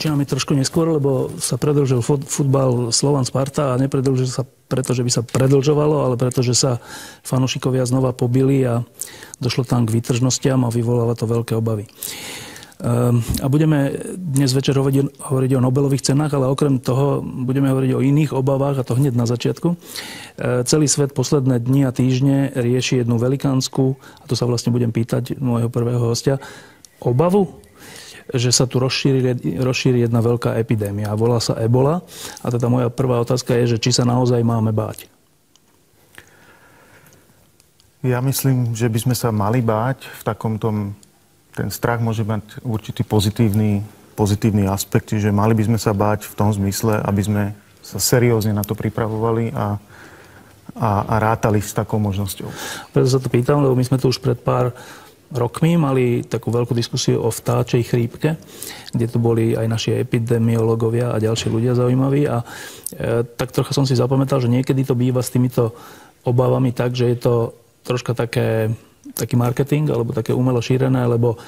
Začíname trošku neskôr, lebo sa predlžil futbal Slovan Sparta a nepredlžil sa preto, že by sa predlžovalo, ale preto, že sa fanúšikovia znova pobili a došlo tam k výtržnostiam a vyvoláva to veľké obavy. Ehm, a budeme dnes večer hovoriť o Nobelových cenách, ale okrem toho budeme hovoriť o iných obavách, a to hneď na začiatku. Ehm, celý svet posledné dni a týždne rieši jednu velikánsku, a to sa vlastne budem pýtať môjho prvého hostia, obavu že sa tu rozšíri, rozšíri jedna veľká epidémia. Volá sa ebola. A teda moja prvá otázka je, že či sa naozaj máme báť. Ja myslím, že by sme sa mali báť v takom tom... Ten strach môže mať určitý pozitívny, pozitívny aspekt, že mali by sme sa báť v tom zmysle, aby sme sa seriózne na to pripravovali a, a, a rátali s takou možnosťou. Preto sa to pýtam, lebo my sme tu už pred pár rokmi mali takú veľkú diskusiu o vtáčej chrípke, kde tu boli aj naši epidemiológovia a ďalší ľudia zaujímaví. A e, tak trocha som si zapamätal, že niekedy to býva s týmito obávami tak, že je to troška také, taký marketing alebo také umelo šírené, lebo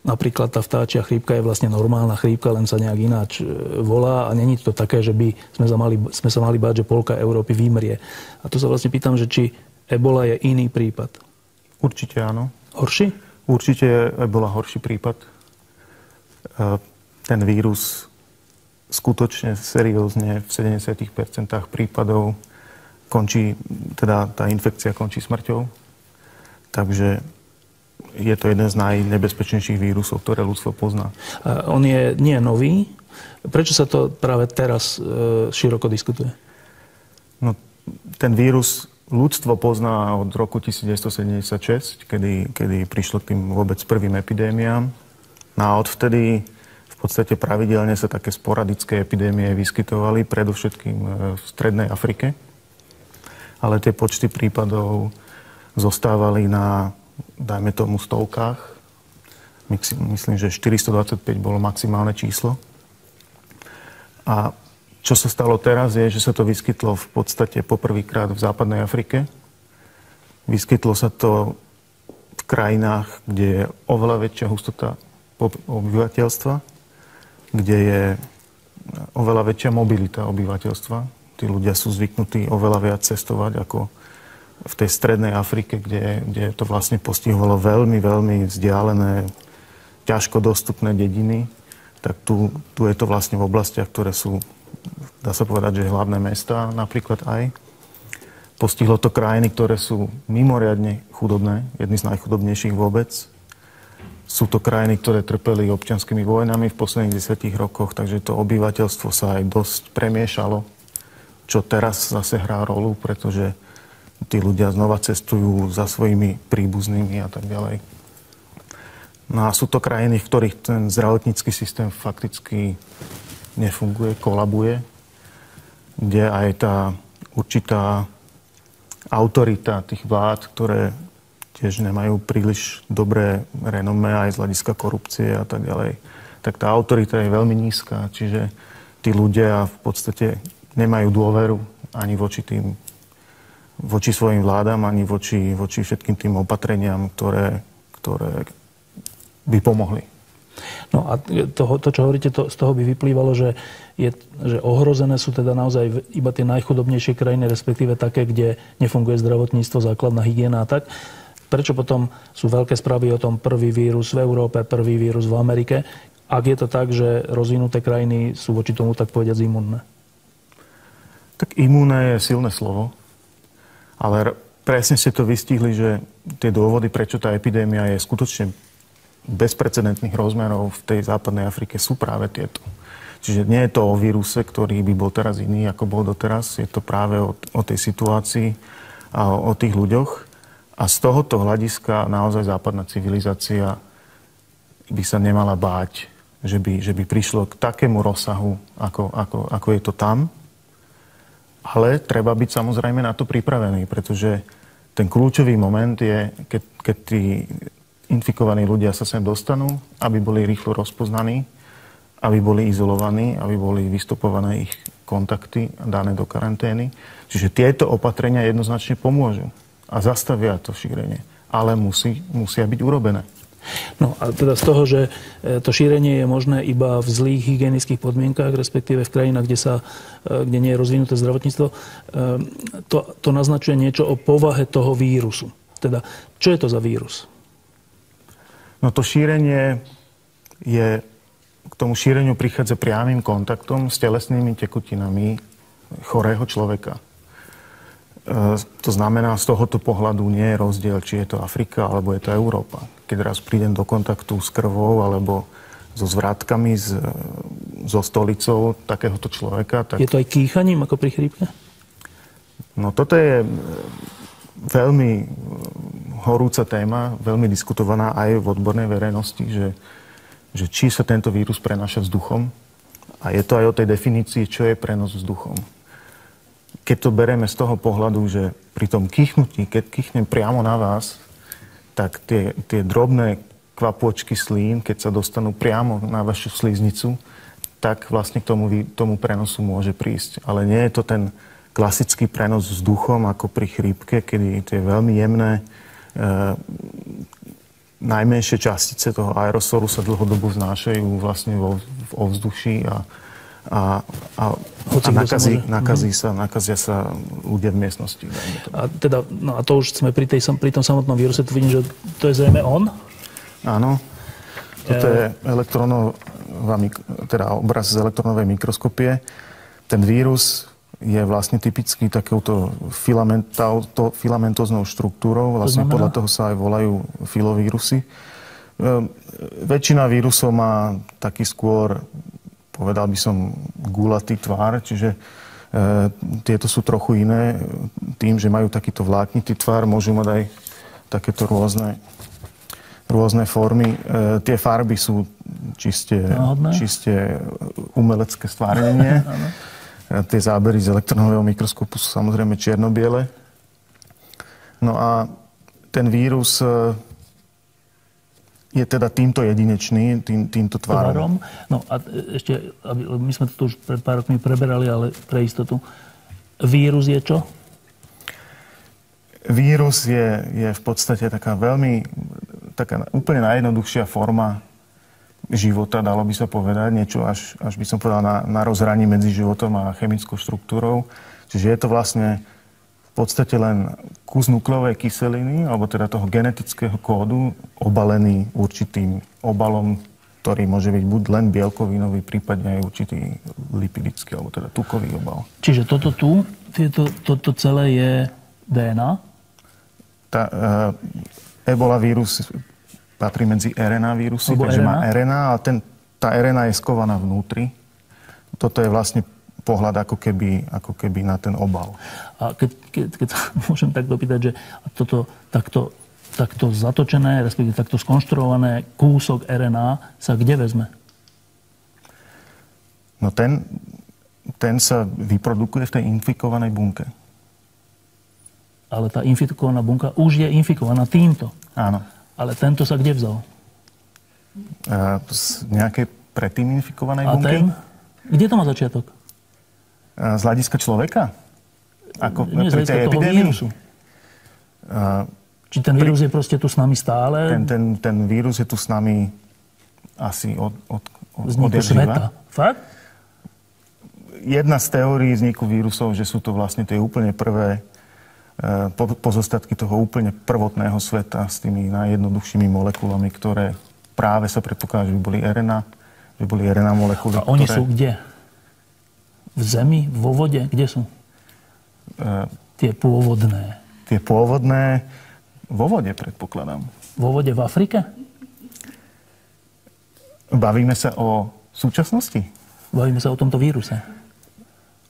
Napríklad tá vtáčia chrípka je vlastne normálna chrípka, len sa nejak ináč e, volá a není to také, že by sme sa mali, sme sa mali báť, že polka Európy vymrie. A tu sa vlastne pýtam, že či ebola je iný prípad. Určite áno. Horší? Určite bola horší prípad. E, ten vírus skutočne seriózne v 70% prípadov končí, teda tá infekcia končí smrťou. Takže je to jeden z najnebezpečnejších vírusov, ktoré ľudstvo pozná. On je nie nový. Prečo sa to práve teraz e, široko diskutuje? No, ten vírus ľudstvo pozná od roku 1976, kedy, kedy prišlo k tým vôbec prvým epidémiám. No a odvtedy v podstate pravidelne sa také sporadické epidémie vyskytovali, predovšetkým e, v Strednej Afrike. Ale tie počty prípadov zostávali na, dajme tomu, stovkách. Myslím, že 425 bolo maximálne číslo. A čo sa stalo teraz je, že sa to vyskytlo v podstate poprvýkrát v západnej Afrike. Vyskytlo sa to v krajinách, kde je oveľa väčšia hustota obyvateľstva, kde je oveľa väčšia mobilita obyvateľstva. Tí ľudia sú zvyknutí oveľa viac cestovať ako v tej strednej Afrike, kde, kde to vlastne postihovalo veľmi, veľmi vzdialené, ťažko dostupné dediny. Tak tu, tu je to vlastne v oblastiach, ktoré sú dá sa povedať, že hlavné mesta napríklad aj. Postihlo to krajiny, ktoré sú mimoriadne chudobné, jedny z najchudobnejších vôbec. Sú to krajiny, ktoré trpeli občianskými vojnami v posledných desiatich rokoch, takže to obyvateľstvo sa aj dosť premiešalo, čo teraz zase hrá rolu, pretože tí ľudia znova cestujú za svojimi príbuznými a tak ďalej. No a sú to krajiny, v ktorých ten zdravotnícky systém fakticky nefunguje, kolabuje, kde aj tá určitá autorita tých vlád, ktoré tiež nemajú príliš dobré renomé aj z hľadiska korupcie a tak ďalej, tak tá autorita je veľmi nízka. Čiže tí ľudia v podstate nemajú dôveru ani voči tým voči svojim vládam, ani voči, voči všetkým tým opatreniam, ktoré, ktoré by pomohli. No a to, to čo hovoríte, to, z toho by vyplývalo, že, je, že ohrozené sú teda naozaj iba tie najchudobnejšie krajiny, respektíve také, kde nefunguje zdravotníctvo, základná hygiena a tak. Prečo potom sú veľké správy o tom prvý vírus v Európe, prvý vírus v Amerike, ak je to tak, že rozvinuté krajiny sú voči tomu tak povediať imunné? Tak imunné je silné slovo, ale presne ste to vystihli, že tie dôvody, prečo tá epidémia je skutočne bezprecedentných rozmerov v tej západnej Afrike sú práve tieto. Čiže nie je to o víruse, ktorý by bol teraz iný, ako bol doteraz. Je to práve o, o tej situácii a o, o tých ľuďoch. A z tohoto hľadiska naozaj západná civilizácia by sa nemala báť, že by, že by prišlo k takému rozsahu, ako, ako, ako je to tam. Ale treba byť samozrejme na to pripravený, pretože ten kľúčový moment je, keď, keď tí infikovaní ľudia sa sem dostanú, aby boli rýchlo rozpoznaní, aby boli izolovaní, aby boli vystupované ich kontakty dané do karantény. Čiže tieto opatrenia jednoznačne pomôžu a zastavia to šírenie. Ale musí, musia byť urobené. No a teda z toho, že e, to šírenie je možné iba v zlých hygienických podmienkach, respektíve v krajinách, kde, sa, e, kde nie je rozvinuté zdravotníctvo, e, to, to naznačuje niečo o povahe toho vírusu. Teda, čo je to za vírus? No to šírenie je, k tomu šíreniu prichádza priamým kontaktom s telesnými tekutinami chorého človeka. To znamená, z tohoto pohľadu nie je rozdiel, či je to Afrika alebo je to Európa keď raz prídem do kontaktu s krvou alebo so zvrátkami, s, so stolicou takéhoto človeka. Tak... Je to aj kýchaním ako pri chrípke? No toto je veľmi horúca téma, veľmi diskutovaná aj v odbornej verejnosti, že, že či sa tento vírus prenáša vzduchom. A je to aj o tej definícii, čo je prenos vzduchom. Keď to bereme z toho pohľadu, že pri tom kýchnutí, keď kýchnem priamo na vás, tak tie, tie drobné kvapôčky slín, keď sa dostanú priamo na vašu sliznicu, tak vlastne k tomu, tomu prenosu môže prísť. Ale nie je to ten klasický prenos vzduchom ako pri chrípke, kedy tie veľmi jemné e, najmenšie častice toho aerosolu sa dlhodobo vznášajú vlastne vo, v ovzduší a, a, a, a nakazí, nakazí sa, nakazia sa ľudia v miestnosti. A, teda, no a to už sme pri, tej, pri tom samotnom víruse, tu vidím, že to je zrejme on? Áno. Toto je elektronová, teda obraz z elektronovej mikroskopie. Ten vírus je vlastne typický takouto filamentoznou štruktúrou. Vlastne to podľa toho sa aj volajú filovírusy. Ehm, väčšina vírusov má taký skôr povedal by som, gulatý tvár, čiže e, tieto sú trochu iné. Tým, že majú takýto vláknitý tvár, môžu mať aj takéto rôzne, rôzne formy. E, tie farby sú čiste, čiste umelecké stvárnenie. tie zábery z elektronového mikroskopu sú samozrejme čierno-biele. No a ten vírus e, je teda týmto jedinečný, tým, týmto tvárom. No a ešte, aby, my sme to už pred pár rokmi preberali, ale pre istotu. Vírus je čo? Vírus je, je v podstate taká veľmi, taká úplne najjednoduchšia forma života, dalo by sa povedať. Niečo až, až by som povedal na, na rozhraní medzi životom a chemickou štruktúrou. Čiže je to vlastne v podstate len kus nukleovej kyseliny, alebo teda toho genetického kódu, obalený určitým obalom, ktorý môže byť buď len bielkovinový, prípadne aj určitý lipidický, alebo teda tukový obal. Čiže toto tu, tieto, toto celé je DNA? Tá, uh, Ebola vírus patrí medzi RNA vírusy, Alebo takže RNA? má RNA, ale ten, tá RNA je skovaná vnútri. Toto je vlastne pohľad ako keby, ako keby na ten obal. A keď, keď, keď môžem tak dopýtať, že toto takto, takto zatočené, respektíve takto skonštruované kúsok RNA sa kde vezme? No ten, ten sa vyprodukuje v tej infikovanej bunke. Ale tá infikovaná bunka už je infikovaná týmto. Áno. Ale tento sa kde vzal? z nejakej predtým infikovanej A bunky. ten? Kde to má začiatok? Z hľadiska človeka? Ako Nie, pri tej epidémii? vírusu. Či ten vírus pri... je proste tu s nami stále? Ten, ten, ten vírus je tu s nami asi od, od, od, od sveta. Fakt? Jedna z teórií vzniku vírusov, že sú to vlastne tie úplne prvé pozostatky toho úplne prvotného sveta s tými najjednoduchšími molekulami, ktoré práve sa predpokladá, že by boli RNA, že boli RNA molekuly. A oni ktoré... sú kde? V zemi, vo vode? Kde sú? Uh, tie pôvodné. Tie pôvodné vo vode, predpokladám. Vo vode v Afrike? Bavíme sa o súčasnosti? Bavíme sa o tomto víruse.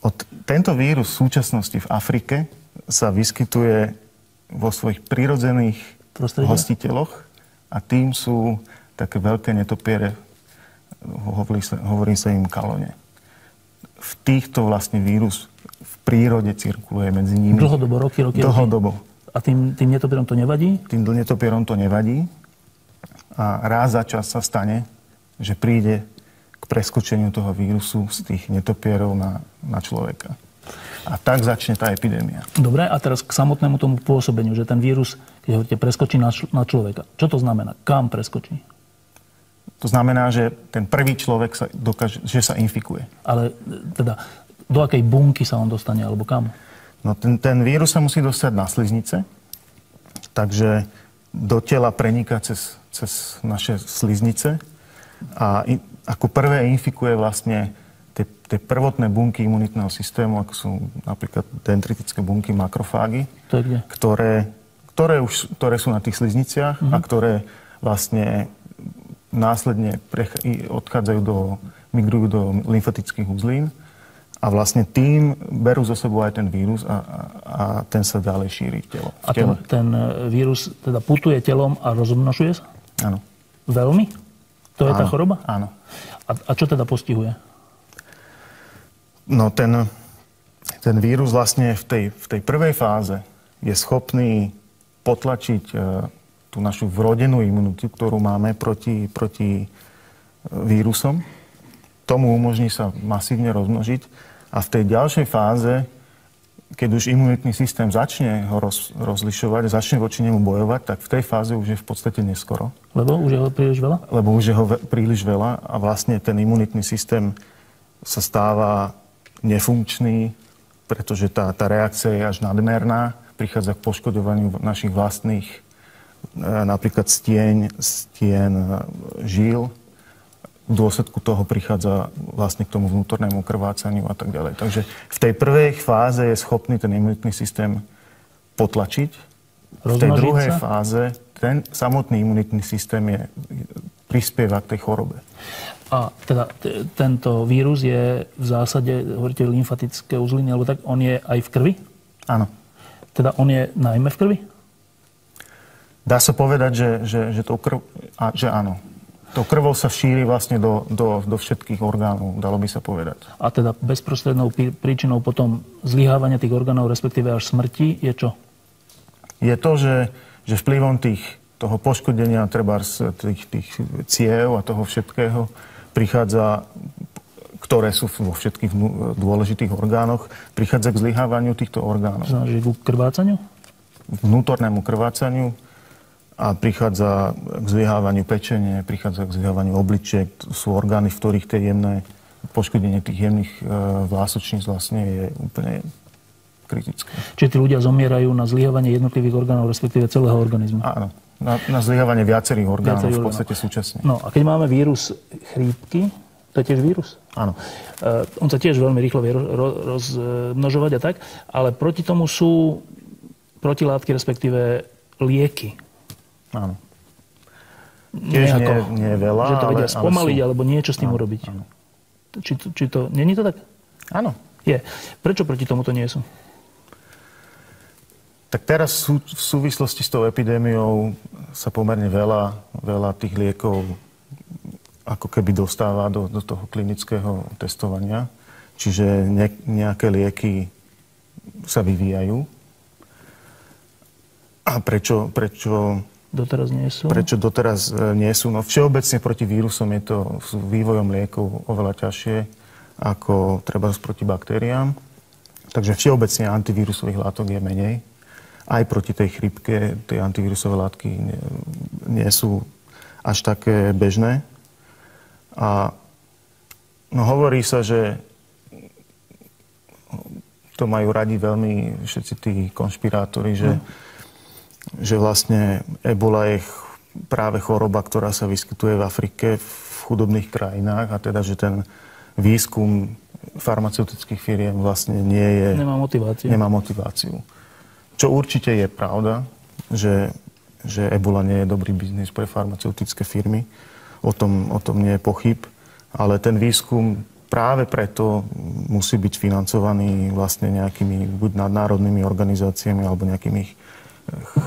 Od, tento vírus v súčasnosti v Afrike sa vyskytuje vo svojich prirodzených Prostredia? hostiteľoch a tým sú také veľké netopiere, hovorí sa, hovorí sa im kalone v týchto vlastne vírus v prírode cirkuluje medzi nimi. Dlhodobo, roky, roky. Dlhodobo. A tým, tým netopierom to nevadí? Tým netopierom to nevadí. A raz za čas sa stane, že príde k preskočeniu toho vírusu z tých netopierov na, na človeka. A tak začne tá epidémia. Dobre, a teraz k samotnému tomu pôsobeniu, že ten vírus keď hovoríte preskočí na, na človeka. Čo to znamená? Kam preskočí? To znamená, že ten prvý človek sa dokáže, že sa infikuje. Ale e, teda, do akej bunky sa on dostane, alebo kam? No ten, ten vírus sa musí dostať na sliznice, takže do tela preniká cez, cez naše sliznice a in, ako prvé infikuje vlastne tie, tie prvotné bunky imunitného systému, ako sú napríklad dendritické bunky, makrofágy, To kde? ktoré, ktoré, už, ktoré sú na tých slizniciach a ktoré vlastne následne prech- odchádzajú do, migrujú do lymfatických uzlín a vlastne tým berú zo sebou aj ten vírus a, a, a ten sa ďalej šíri v telo. V A ten, ten e, vírus teda putuje telom a rozmnožuje sa? Áno. Veľmi? To je tá Áno, choroba? Áno. A, a čo teda postihuje? No ten, ten vírus vlastne v tej, v tej prvej fáze je schopný potlačiť e, tú našu vrodenú imunitu, ktorú máme proti, proti e, vírusom. Tomu umožní sa masívne rozmnožiť. A v tej ďalšej fáze, keď už imunitný systém začne ho roz, rozlišovať, začne voči nemu bojovať, tak v tej fáze už je v podstate neskoro Lebo už je ho príliš veľa? lebo už je ho ve- príliš veľa a vlastne ten imunitný systém sa stáva nefunkčný, pretože tá, tá reakcia je až nadmerná, prichádza k poškodovaniu našich vlastných e, napríklad stieň, stien e, žíl. V dôsledku toho prichádza vlastne k tomu vnútornému krvácaniu a tak ďalej. Takže v tej prvej fáze je schopný ten imunitný systém potlačiť. V tej druhej sa? fáze ten samotný imunitný systém je, prispieva k tej chorobe. A teda t- tento vírus je v zásade, hovoríte, lymfatické uzliny, alebo tak, on je aj v krvi? Áno. Teda on je najmä v krvi? Dá sa povedať, že, že, že, to krv, a, že áno. To krvou sa šíri vlastne do, do, do všetkých orgánov, dalo by sa povedať. A teda bezprostrednou prí- príčinou potom zlyhávania tých orgánov, respektíve až smrti, je čo? Je to, že, že vplyvom tých, toho poškodenia treba tých, tých ciev a toho všetkého prichádza ktoré sú vo všetkých dôležitých orgánoch, prichádza k zlyhávaniu týchto orgánov. Znamená, ku krvácaniu? vnútornému krvácaniu a prichádza k zlyhávaniu pečenie, prichádza k zlyhávaniu obličiek. Sú orgány, v ktorých tie jemné poškodenie tých jemných e, vlásočníc vlastne je úplne kritické. Čiže tí ľudia zomierajú na zlyhávanie jednotlivých orgánov, respektíve celého organizmu. Áno, na, na zlyhávanie viacerých orgánov Viacerých v podstate orgánov. súčasne. No a keď máme vírus chrípky, to je tiež vírus? Áno. Uh, on sa tiež veľmi rýchlo vie ro- ro- rozmnožovať a tak, ale proti tomu sú protilátky, respektíve lieky. Áno. Tiež nie, nie je veľa, Že to vedia ale, spomaliť, ale sú. alebo niečo s tým Áno, urobiť. áno. Či, to- či to... Není to tak? Áno. Je. Prečo proti tomuto nie sú? Tak teraz sú, v súvislosti s tou epidémiou sa pomerne veľa, veľa tých liekov ako keby dostáva do, do toho klinického testovania. Čiže ne, nejaké lieky sa vyvíjajú. A prečo, prečo, Doteraz nie sú? prečo doteraz e, nie sú? No všeobecne proti vírusom je to s vývojom liekov oveľa ťažšie ako treba proti baktériám. Takže všeobecne antivírusových látok je menej. Aj proti tej chrypke tie antivírusové látky nie, nie sú až také bežné. A no, hovorí sa, že to majú radi veľmi všetci tí konšpirátori, že, že vlastne ebola je práve choroba, ktorá sa vyskytuje v Afrike, v chudobných krajinách a teda, že ten výskum farmaceutických firiem vlastne nie je... Nemá motiváciu. Nemá motiváciu. Čo určite je pravda, že, že ebola nie je dobrý biznis pre farmaceutické firmy. O tom, o tom nie je pochyb. Ale ten výskum práve preto musí byť financovaný vlastne nejakými buď nadnárodnými organizáciami alebo nejakými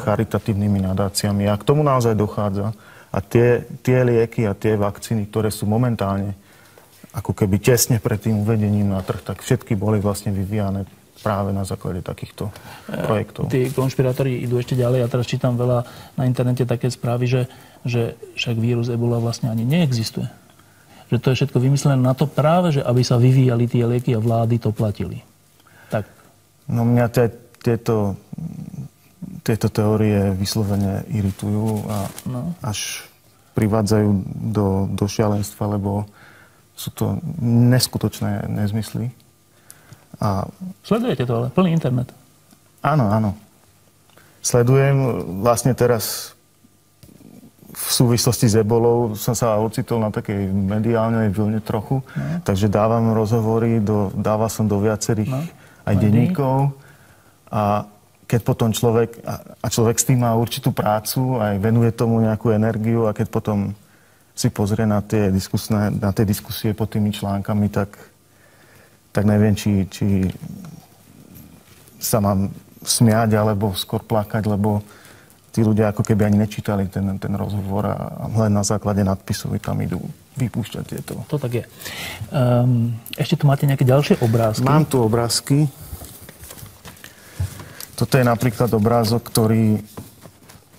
charitatívnymi nadáciami. A k tomu naozaj dochádza. A tie, tie lieky a tie vakcíny, ktoré sú momentálne ako keby tesne pred tým uvedením na trh, tak všetky boli vlastne vyvíjane práve na základe takýchto projektov. Tí konšpirátori idú ešte ďalej. Ja teraz čítam veľa na internete také správy, že, že však vírus Ebola vlastne ani neexistuje. Že to je všetko vymyslené na to práve, že aby sa vyvíjali tie lieky a vlády to platili. Tak, No mňa te, tieto, tieto teórie vyslovene iritujú a no. až privádzajú do, do šialenstva, lebo sú to neskutočné nezmysly. A... Sledujete to ale, plný internet. Áno, áno. Sledujem vlastne teraz v súvislosti s ebolou som sa ocitol na takej mediálnej vlne trochu, no. takže dávam rozhovory, do, dával som do viacerých no. aj denníkov a keď potom človek, a človek s tým má určitú prácu, aj venuje tomu nejakú energiu a keď potom si pozrie na tie, diskusné, na tie diskusie pod tými článkami, tak, tak neviem, či, či sa mám smiať alebo skôr plakať, lebo tí ľudia ako keby ani nečítali ten, ten rozhovor a len na základe nadpisov tam idú vypúšťať tieto. To tak je. Um, ešte tu máte nejaké ďalšie obrázky? Mám tu obrázky. Toto je napríklad obrázok, ktorý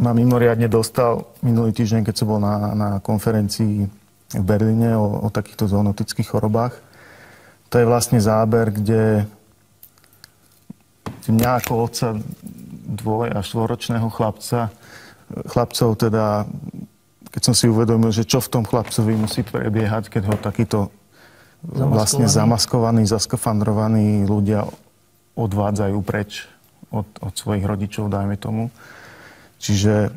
ma mimoriadne dostal minulý týždeň, keď som bol na, na konferencii v Berlíne o, o takýchto zoonotických chorobách. To je vlastne záber, kde mňa ako otca dvoj až štvoročného chlapca, chlapcov teda, keď som si uvedomil, že čo v tom chlapcovi musí prebiehať, keď ho takýto zamaskovaný. vlastne zamaskovaní, zaskafandrovaní ľudia odvádzajú preč od, od svojich rodičov, dajme tomu. Čiže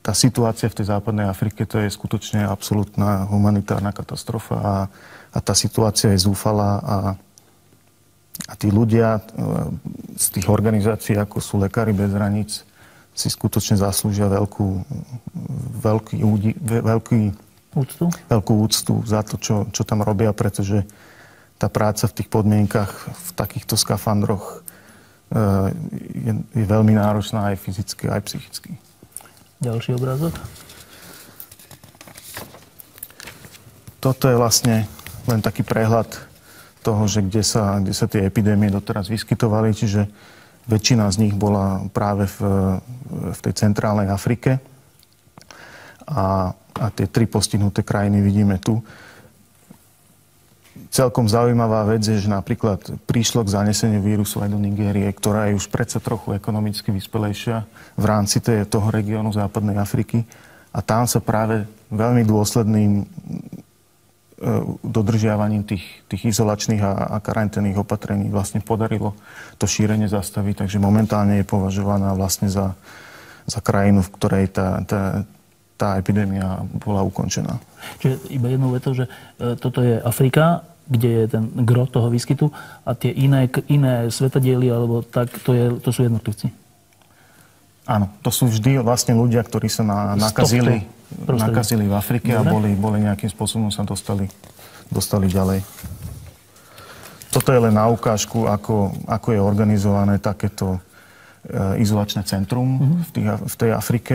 tá situácia v tej západnej Afrike to je skutočne absolútna humanitárna katastrofa a, a tá situácia je zúfalá a a tí ľudia e, z tých organizácií, ako sú Lekári bez hraníc, si skutočne zaslúžia veľkú, veľký, veľký, úctu? veľkú úctu za to, čo, čo tam robia, pretože tá práca v tých podmienkach, v takýchto skafandroch e, je, je veľmi náročná aj fyzicky, aj psychicky. Ďalší obrázok. Toto je vlastne len taký prehľad toho, že kde sa, kde sa tie epidémie doteraz vyskytovali, čiže väčšina z nich bola práve v, v tej centrálnej Afrike. A, a tie tri postihnuté krajiny vidíme tu. Celkom zaujímavá vec je, že napríklad prišlo k zaneseniu vírusu aj do Nigérie, ktorá je už predsa trochu ekonomicky vyspelejšia v rámci toho regiónu západnej Afriky. A tam sa práve veľmi dôsledným dodržiavaním tých, tých izolačných a, a karanténnych opatrení vlastne podarilo to šírenie zastaviť, takže momentálne je považovaná vlastne za, za krajinu, v ktorej tá, tá, tá epidémia bola ukončená. Čiže iba jednou vetou, že e, toto je Afrika, kde je ten gro toho výskytu a tie iné, iné svetadiely, alebo tak, to, je, to sú jednotlivci. Áno, to sú vždy vlastne ľudia, ktorí sa na, nakazili nakazili v Afrike Dobre. a boli, boli nejakým spôsobom sa dostali, dostali ďalej. Toto je len na ukážku, ako, ako je organizované takéto e, izolačné centrum mm-hmm. v, tých, v tej Afrike.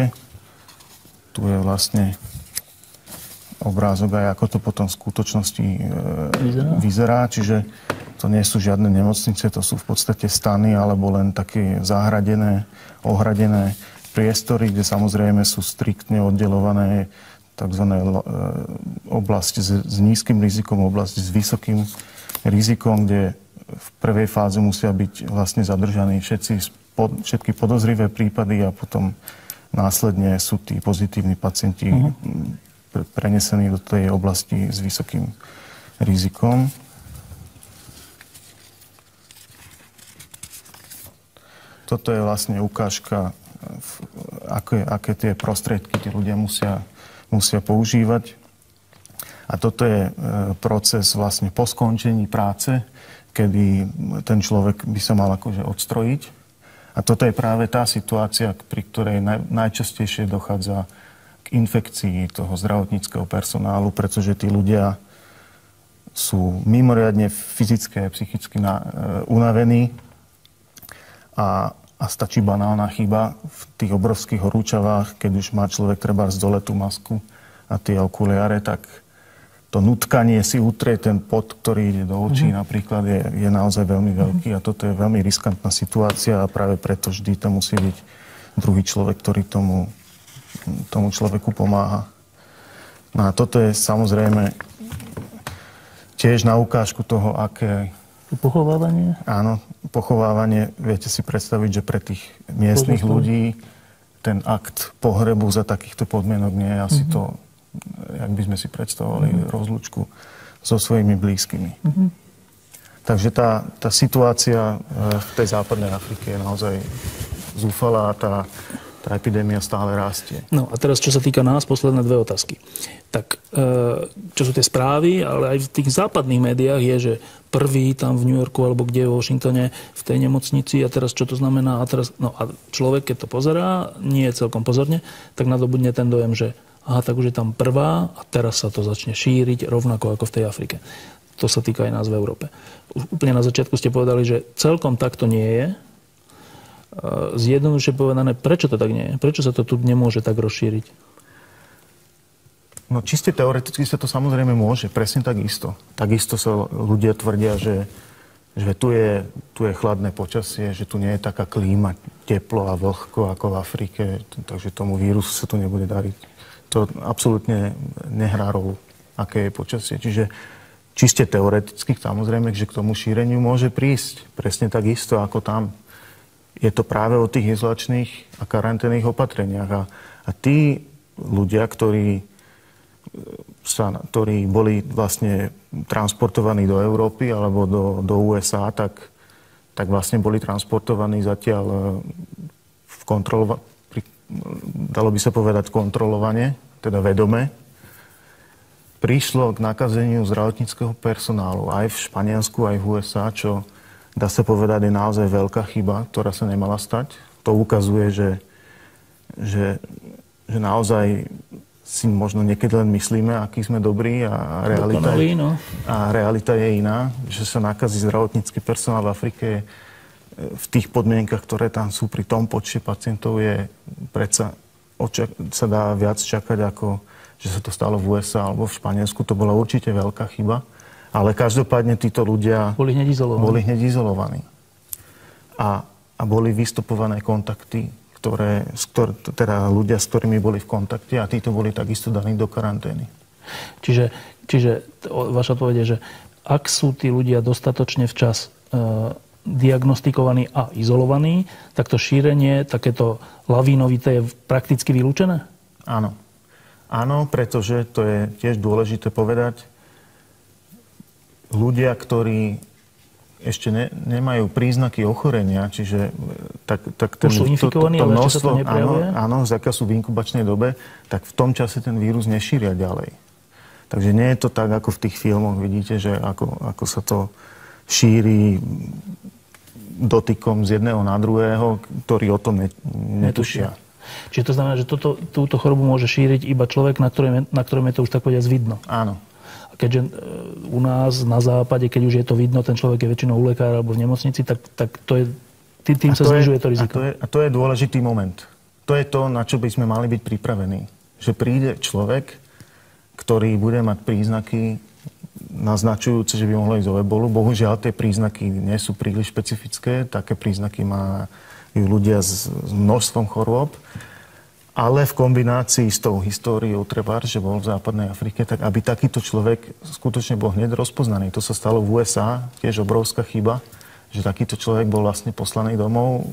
Tu je vlastne obrázok aj ako to potom v skutočnosti e, vyzerá. vyzerá. Čiže to nie sú žiadne nemocnice, to sú v podstate stany alebo len také zahradené, ohradené priestory, kde samozrejme sú striktne oddelované tzv. E, oblasti s, s nízkym rizikom, oblasti s vysokým rizikom, kde v prvej fáze musia byť vlastne zadržaní všetci, všetky podozrivé prípady a potom následne sú tí pozitívni pacienti uh-huh. prenesení do tej oblasti s vysokým rizikom. Toto je vlastne ukážka aké, aké tie prostriedky tí ľudia musia, musia používať. A toto je e, proces vlastne po skončení práce, kedy ten človek by sa mal akože odstrojiť. A toto je práve tá situácia, pri ktorej naj, najčastejšie dochádza k infekcii toho zdravotníckého personálu, pretože tí ľudia sú mimoriadne fyzicky a psychicky na, uh, unavení a a stačí banálna chyba v tých obrovských horúčavách, keď už má človek treba z dole tú masku a tie okuliare, tak to nutkanie si utrie ten pot, ktorý ide do očí mm-hmm. napríklad, je, je naozaj veľmi veľký a toto je veľmi riskantná situácia a práve preto vždy to musí byť druhý človek, ktorý tomu, tomu človeku pomáha. No a toto je samozrejme tiež na ukážku toho, aké, Pochovávanie? Áno, pochovávanie. Viete si predstaviť, že pre tých miestnych ľudí ten akt pohrebu za takýchto podmienok nie je asi mm-hmm. to, jak by sme si predstavovali mm-hmm. rozlučku so svojimi blízkymi. Mm-hmm. Takže tá, tá situácia e, v tej západnej Afrike je naozaj zúfalá a tá, tá epidémia stále rastie. No a teraz, čo sa týka nás, posledné dve otázky. Tak, e, čo sú tie správy, ale aj v tých západných médiách je, že prvý tam v New Yorku alebo kde v Washingtone v tej nemocnici a teraz čo to znamená a teraz, no a človek, keď to pozerá, nie je celkom pozorne, tak nadobudne ten dojem, že aha, tak už je tam prvá a teraz sa to začne šíriť rovnako ako v tej Afrike. To sa týka aj nás v Európe. Už úplne na začiatku ste povedali, že celkom takto nie je. E, zjednoduše povedané, prečo to tak nie je? Prečo sa to tu nemôže tak rozšíriť? No čiste teoreticky sa to samozrejme môže, presne tak isto. Takisto sa ľudia tvrdia, že, že tu, je, tu je chladné počasie, že tu nie je taká klíma, teplo a vlhko ako v Afrike, takže tomu vírusu sa tu nebude dariť. To absolútne nehrá rolu, aké je počasie. Čiže čiste teoreticky, samozrejme, že k tomu šíreniu môže prísť. Presne tak isto ako tam. Je to práve o tých izolačných a karanténnych opatreniach. A, a tí ľudia, ktorí, sa, ktorí boli vlastne transportovaní do Európy alebo do, do USA, tak, tak vlastne boli transportovaní zatiaľ e, v kontrolova- pri, dalo by sa povedať kontrolovane, teda vedome, prišlo k nakazeniu zdravotníckého personálu aj v Španielsku, aj v USA, čo dá sa povedať je naozaj veľká chyba, ktorá sa nemala stať. To ukazuje, že, že, že naozaj si možno niekedy len myslíme, aký sme dobrí a realita, Dokonalý, no. a realita je iná, že sa nakazí zdravotnícky personál v Afrike v tých podmienkach, ktoré tam sú pri tom počte pacientov, je predsa očak- sa dá viac čakať ako že sa to stalo v USA alebo v Španielsku, to bola určite veľká chyba. Ale každopádne títo ľudia boli hneď izolovaní. Boli hneď izolovaní. A, a boli vystupované kontakty, ktoré, ktor, teda ľudia, s ktorými boli v kontakte a títo boli takisto daní do karantény. Čiže, čiže vaša odpoveď je, že ak sú tí ľudia dostatočne včas e, diagnostikovaní a izolovaní, tak to šírenie, takéto lavínovité je prakticky vylúčené? Áno. Áno, pretože to je tiež dôležité povedať. Ľudia, ktorí ešte ne, nemajú príznaky ochorenia, čiže e, tak, tak ten, Už sú infikovaní, to, to, to množstvo, to áno, áno, zakiaľ sú v inkubačnej dobe, tak v tom čase ten vírus nešíria ďalej. Takže nie je to tak, ako v tých filmoch vidíte, že ako, ako sa to šíri dotykom z jedného na druhého, ktorí o tom ne, netušia. Čiže to znamená, že toto, túto chorobu môže šíriť iba človek, na ktorom, na ktorom je to už tak povedať vidno. Áno. Keďže e, u nás na západe, keď už je to vidno, ten človek je väčšinou u lekára alebo v nemocnici, tak, tak to je, tým, tým sa znižuje to riziko. A to, je, a to je dôležitý moment. To je to, na čo by sme mali byť pripravení. Že príde človek, ktorý bude mať príznaky naznačujúce, že by mohlo ísť o ebolu. Bohužiaľ, tie príznaky nie sú príliš špecifické. Také príznaky má ľudia s, s množstvom chorôb, ale v kombinácii s tou históriou treba, že bol v západnej Afrike, tak aby takýto človek skutočne bol hneď rozpoznaný. To sa stalo v USA, tiež obrovská chyba, že takýto človek bol vlastne poslaný domov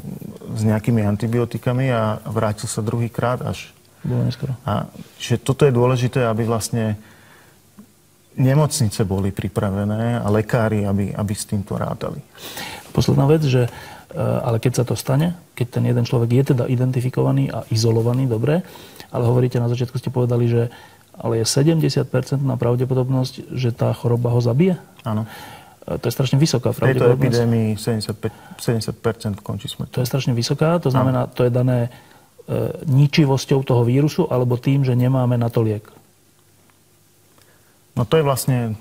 s nejakými antibiotikami a vrátil sa druhýkrát až. Bolo neskoro. A, že toto je dôležité, aby vlastne nemocnice boli pripravené a lekári, aby, aby s týmto rátali. Posledná vec, že ale keď sa to stane, keď ten jeden človek je teda identifikovaný a izolovaný, dobre, ale hovoríte, na začiatku ste povedali, že ale je 70% na pravdepodobnosť, že tá choroba ho zabije? Áno. Eh, to je strašne vysoká pravdepodobnosť. V tejto epidémii 75, 70% končí smrť. To je strašne vysoká, to znamená, to je dané e, ničivosťou toho vírusu alebo tým, že nemáme na to liek? No to je vlastne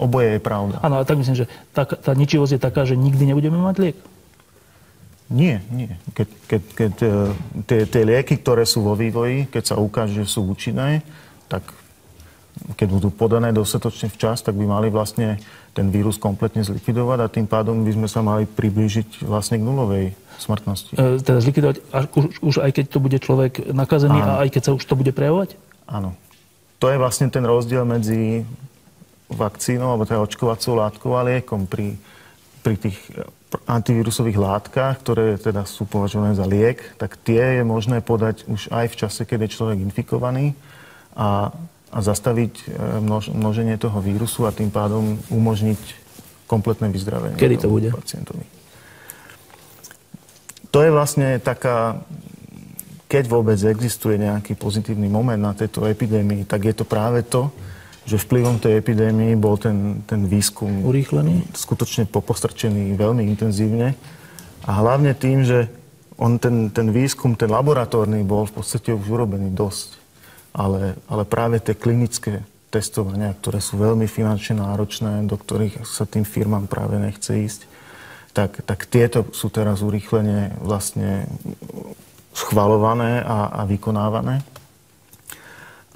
Oboje je pravda. Áno, ale tak myslím, že tá, tá ničivosť je taká, že nikdy nebudeme mať liek. Nie, nie. Keď, keď, keď e, tie, tie lieky, ktoré sú vo vývoji, keď sa ukáže, že sú účinné, tak keď budú podané dostatočne včas, tak by mali vlastne ten vírus kompletne zlikvidovať a tým pádom by sme sa mali priblížiť vlastne k nulovej smrtnosti. E, teda zlikvidovať až, už, už aj keď to bude človek nakazený Áno. a aj keď sa už to bude prejavovať? Áno. To je vlastne ten rozdiel medzi vakcínou, alebo teda očkovacou látkou a liekom pri, pri tých antivírusových látkach, ktoré teda sú považované za liek, tak tie je možné podať už aj v čase, keď je človek infikovaný a, a zastaviť e, množ, množenie toho vírusu a tým pádom umožniť kompletné vyzdravenie. Kedy to bude? Pacientovi. To je vlastne taká, keď vôbec existuje nejaký pozitívny moment na tejto epidémii, tak je to práve to, že vplyvom tej epidémii bol ten, ten výskum urýchlený, skutočne popostrčený veľmi intenzívne. A hlavne tým, že on ten, ten výskum, ten laboratórny bol v podstate už urobený dosť. Ale, ale práve tie klinické testovania, ktoré sú veľmi finančne náročné, do ktorých sa tým firmám práve nechce ísť, tak, tak tieto sú teraz urýchlene vlastne schvalované a, a vykonávané.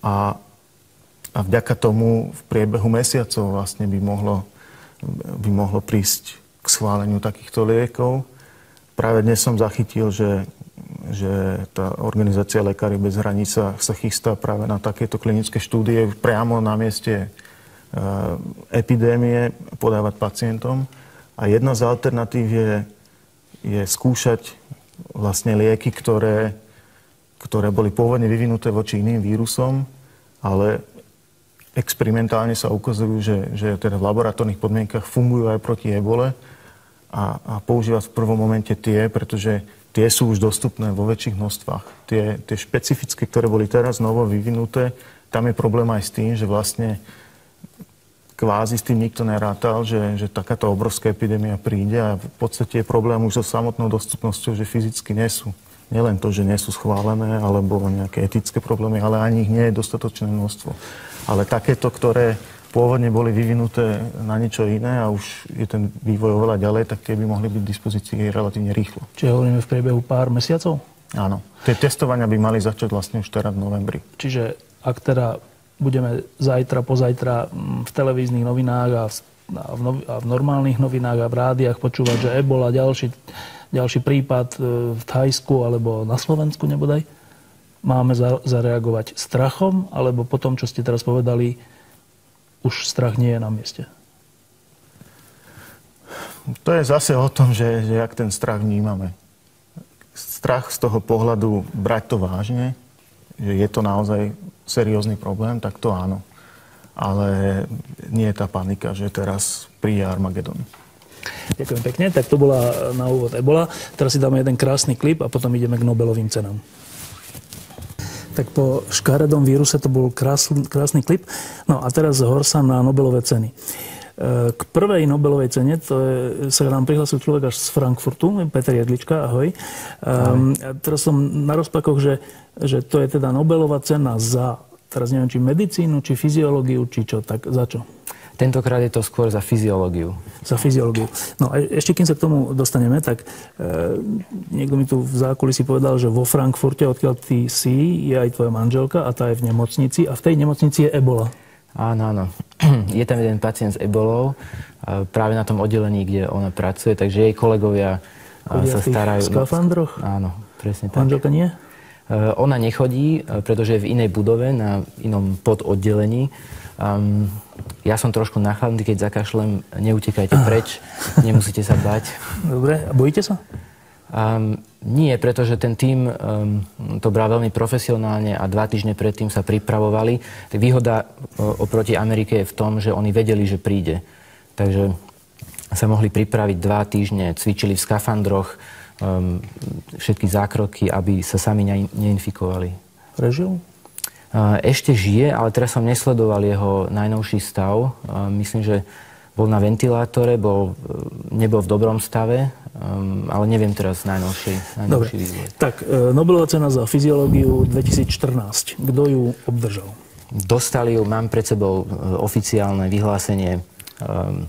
A a vďaka tomu v priebehu mesiacov vlastne by mohlo, by mohlo prísť k schváleniu takýchto liekov. Práve dnes som zachytil, že, že tá organizácia Lekári bez hraníc sa, sa chystá práve na takéto klinické štúdie priamo na mieste e, epidémie podávať pacientom. A jedna z alternatív je, je skúšať vlastne lieky, ktoré, ktoré boli pôvodne vyvinuté voči iným vírusom, ale experimentálne sa ukazujú, že, že teda v laboratórnych podmienkach fungujú aj proti ebole a, a používať v prvom momente tie, pretože tie sú už dostupné vo väčších množstvách. Tie, tie špecifické, ktoré boli teraz novo vyvinuté, tam je problém aj s tým, že vlastne kvázi s tým nikto nerátal, že, že takáto obrovská epidémia príde a v podstate je problém už so samotnou dostupnosťou, že fyzicky nie sú. Nielen to, že nie sú schválené, alebo nejaké etické problémy, ale ani ich nie je dostatočné množstvo ale takéto, ktoré pôvodne boli vyvinuté na niečo iné a už je ten vývoj oveľa ďalej, tak tie by mohli byť v dispozícii relatívne rýchlo. Čiže hovoríme v priebehu pár mesiacov? Áno. Tie testovania by mali začať vlastne už teraz v novembri. Čiže ak teda budeme zajtra, pozajtra mm, v televíznych novinách a v, nov- a v normálnych novinách a v rádiách počúvať, že Ebola, ďalší, ďalší prípad e, v Thajsku alebo na Slovensku nebodaj, máme za, zareagovať strachom, alebo po tom, čo ste teraz povedali, už strach nie je na mieste? To je zase o tom, že, že jak ten strach vnímame. Strach z toho pohľadu brať to vážne, že je to naozaj seriózny problém, tak to áno. Ale nie je tá panika, že teraz príde Armagedon. Ďakujem pekne. Tak to bola na úvod Ebola. Teraz si dáme jeden krásny klip a potom ideme k Nobelovým cenám tak po škaredom víruse to bol krásny, krásny klip. No a teraz Horsa na Nobelové ceny. E, k prvej Nobelovej cene, to je, sa nám prihlásil človek až z Frankfurtu, Peter Jedlička, ahoj. Um, teraz som na rozpakoch, že, že to je teda Nobelová cena za, teraz neviem, či medicínu, či fyziológiu, či čo, tak za čo? Tentokrát je to skôr za fyziológiu. Za fyziológiu. No a ešte kým sa k tomu dostaneme, tak e, niekto mi tu v zákulisí povedal, že vo Frankfurte, odkiaľ ty si, je aj tvoja manželka a tá je v nemocnici a v tej nemocnici je ebola. Áno, áno. Je tam jeden pacient s ebolou práve na tom oddelení, kde ona pracuje, takže jej kolegovia Chodia sa starajú. V skafandroch? No, áno, presne tak. Manželka nie? E, ona nechodí, e, pretože je v inej budove, na inom pododdelení. Um, ja som trošku nachladný, keď zakašlem, neutekajte preč, nemusíte sa bať. Dobre, a bojíte sa? Um, nie, pretože ten tým um, to bral veľmi profesionálne a dva týždne predtým sa pripravovali. Tak výhoda o, oproti Amerike je v tom, že oni vedeli, že príde. Takže sa mohli pripraviť dva týždne, cvičili v skafandroch, um, všetky zákroky, aby sa sami ne, neinfikovali. Prežil? Ešte žije, ale teraz som nesledoval jeho najnovší stav. Myslím, že bol na ventilátore, bol, nebol v dobrom stave, um, ale neviem teraz najnovší, najnovší vývoj. Tak, e, Nobelová cena za fyziológiu 2014. Kto ju obdržal? Dostali ju, mám pred sebou e, oficiálne vyhlásenie um,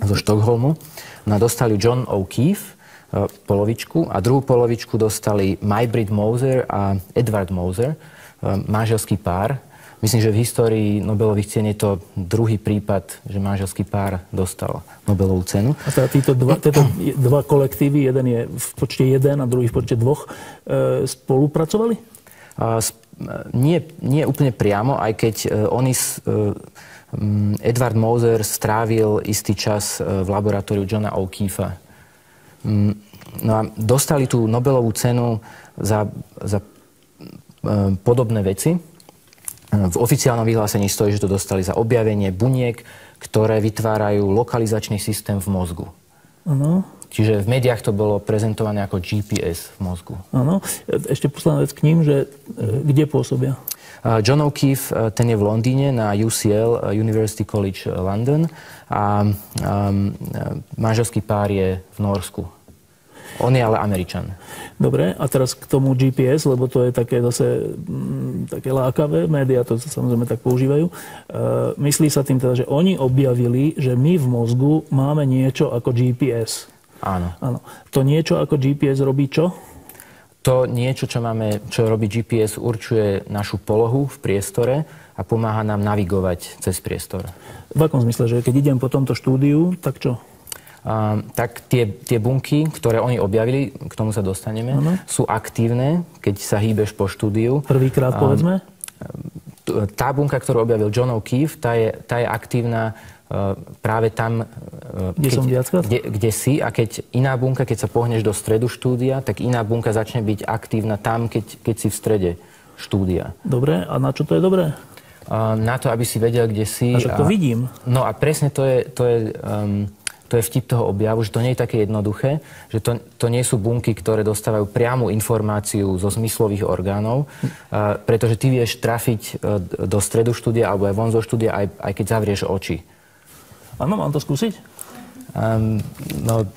zo Štokholmu. No dostali John O'Keefe, e, polovičku, a druhú polovičku dostali Maybrit Moser a Edward Moser. Ehm, manželský pár. Myslím, že v histórii Nobelových cien je to druhý prípad, že manželský pár dostal Nobelovú cenu. A teda títo dva, tieto dva kolektívy, jeden je v počte jeden a druhý v počte dvoch, e, spolupracovali? A, nie, nie úplne priamo, aj keď e, oni s, e, mm, Edward Moser strávil istý čas v laboratóriu Johna O'Keefea. Mm, no a dostali tú Nobelovú cenu za, za podobné veci. V oficiálnom vyhlásení stojí, že to dostali za objavenie buniek, ktoré vytvárajú lokalizačný systém v mozgu. Ano. Čiže v médiách to bolo prezentované ako GPS v mozgu. Áno. Ešte posledná vec k ním, že e, kde pôsobia? John O'Keefe, e, ten je v Londýne na UCL, e, University College London a um, manželský pár je v Norsku. On je ale Američan. Dobre, a teraz k tomu GPS, lebo to je také zase m, mm, také lákavé, médiá to samozrejme tak používajú. E, myslí sa tým teda, že oni objavili, že my v mozgu máme niečo ako GPS. Áno. Áno. To niečo ako GPS robí čo? To niečo, čo, máme, čo robí GPS, určuje našu polohu v priestore a pomáha nám navigovať cez priestor. V akom zmysle, že keď idem po tomto štúdiu, tak čo? Tak tie, tie bunky, ktoré oni objavili, k tomu sa dostaneme, ano. sú aktívne, keď sa hýbeš po štúdiu. Prvýkrát, povedzme? Tá bunka, ktorú objavil John O'Keefe, tá je, tá je aktívna uh, práve tam, uh, kde, keď, som kde, kde si a keď iná bunka, keď sa pohneš do stredu štúdia, tak iná bunka začne byť aktívna tam, keď, keď si v strede štúdia. Dobre, a na čo to je dobré? Na to, aby si vedel, kde si. A to vidím. No a presne to je, to je um, to je vtip toho objavu, že to nie je také jednoduché, že to, to nie sú bunky, ktoré dostávajú priamu informáciu zo zmyslových orgánov, uh, pretože ty vieš trafiť uh, do stredu štúdia alebo aj von zo štúdia, aj, aj keď zavrieš oči. Áno, mám to skúsiť? Um, no,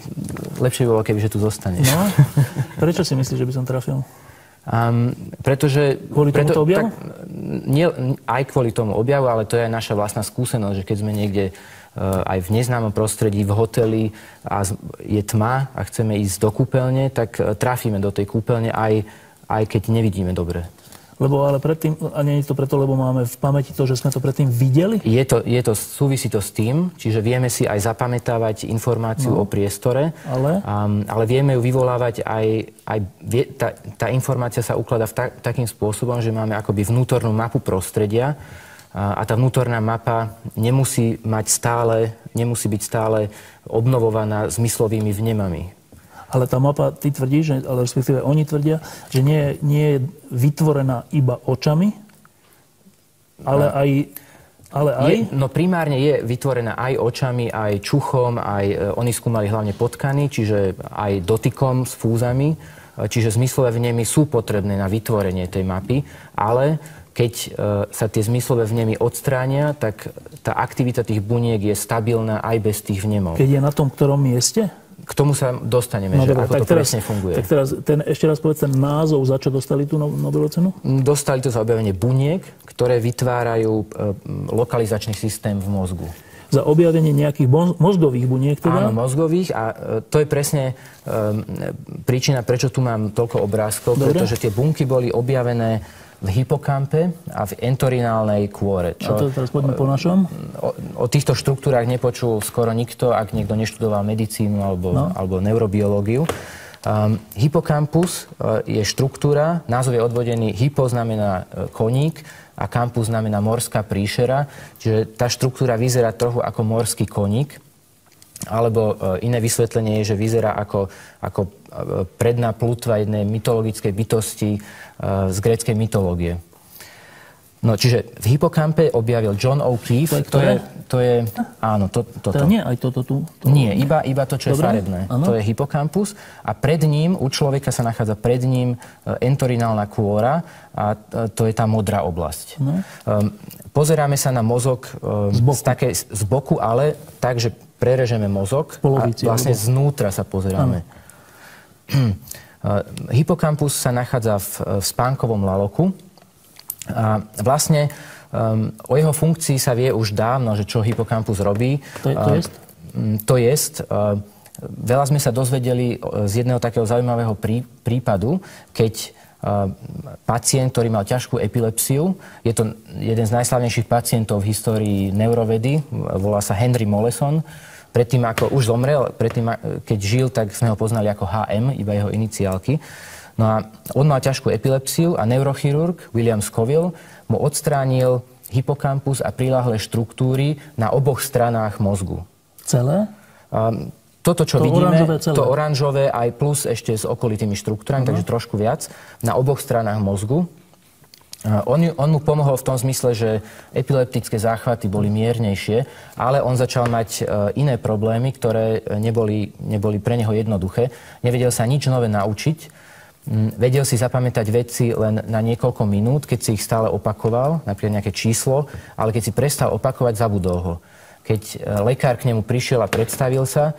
lepšie bolo, keby že tu zostane. No, prečo si myslíš, že by som trafil? Um, pretože... Kvôli preto, tomuto objavu? Tak, nie, aj kvôli tomu objavu, ale to je aj naša vlastná skúsenosť, že keď sme niekde aj v neznámom prostredí, v hoteli a je tma a chceme ísť do kúpeľne, tak e, trafíme do tej kúpeľne aj, aj keď nevidíme dobre. Lebo ale predtým, a nie je to preto, lebo máme v pamäti to, že sme to predtým videli? Je to, je to súvisí to s tým, čiže vieme si aj zapamätávať informáciu no, o priestore, ale? Um, ale vieme ju vyvolávať aj, aj vie, tá, tá informácia sa ukladá v ta, takým spôsobom, že máme akoby vnútornú mapu prostredia, a tá vnútorná mapa nemusí mať stále, nemusí byť stále obnovovaná zmyslovými vnemami. Ale tá mapa, ty tvrdíš, ale respektíve oni tvrdia, že nie, nie je vytvorená iba očami, ale no. aj ale aj? Je, no primárne je vytvorená aj očami, aj čuchom, aj e, oni skúmali hlavne potkany, čiže aj dotykom s fúzami, e, čiže zmyslové vnemy sú potrebné na vytvorenie tej mapy, ale keď e, sa tie zmyslové vnemy odstránia, tak tá aktivita tých buniek je stabilná aj bez tých vnemov. Keď je na tom ktorom mieste? K tomu sa dostaneme, no, že dobra, ako to teraz, presne funguje. Tak teraz ten, ešte raz povedz ten názov, za čo dostali tú no- Nobelovú cenu? Mm, dostali to za objavenie buniek, ktoré vytvárajú e, lokalizačný systém v mozgu za objavenie nejakých mozgových buniek teda? Áno, mozgových a e, to je presne um, príčina, prečo tu mám toľko obrázkov, Dobre. pretože tie bunky boli objavené v hypokampe a v entorinálnej kôre. Čo, a to teraz poďme po našom? O, o týchto štruktúrach nepočul skoro nikto, ak niekto neštudoval medicínu alebo, no. alebo neurobiológiu. Um, hypokampus uh, je štruktúra, názov je odvodený, hypo znamená uh, koník a kampus znamená morská príšera, čiže tá štruktúra vyzerá trochu ako morský koník. Alebo e, iné vysvetlenie je, že vyzerá ako, ako e, predná plutva jednej mytologickej bytosti e, z gréckej mytológie. No, čiže v hypokampe objavil John O'Keefe, to, je, to je, áno, to, toto. To nie, aj toto tu? To... Nie, iba, iba to, čo Dobre, je farebné. Ano. To je hypokampus a pred ním, u človeka sa nachádza pred ním entorinálna kôra a to je tá modrá oblasť. No. Um, pozeráme sa na mozog um, z, boku. Z, také, z boku, ale tak, že prerežeme mozog Polovici, a vlastne alebo... znútra sa pozeráme. Hypokampus sa nachádza v, v spánkovom laloku a vlastne um, o jeho funkcii sa vie už dávno, že čo hypokampus robí. To, je, to jest? Uh, to jest, uh, veľa sme sa dozvedeli z jedného takého zaujímavého prí, prípadu, keď pacient, ktorý mal ťažkú epilepsiu. Je to jeden z najslavnejších pacientov v histórii neurovedy. Volá sa Henry Moleson. Predtým, ako už zomrel, predtým, keď žil, tak sme ho poznali ako HM, iba jeho iniciálky. No a on mal ťažkú epilepsiu a neurochirurg William Scoville mu odstránil hypokampus a prilahlé štruktúry na oboch stranách mozgu. Celé? Um, toto, čo to vidíme, oranžové celé. to oranžové aj plus ešte s okolitými štruktúrami, uh-huh. takže trošku viac, na oboch stranách mozgu. On, on mu pomohol v tom zmysle, že epileptické záchvaty boli miernejšie, ale on začal mať e, iné problémy, ktoré neboli, neboli pre neho jednoduché. Nevedel sa nič nové naučiť. Mm, vedel si zapamätať veci len na niekoľko minút, keď si ich stále opakoval, napríklad nejaké číslo, ale keď si prestal opakovať, zabudol ho. Keď e, lekár k nemu prišiel a predstavil sa, e,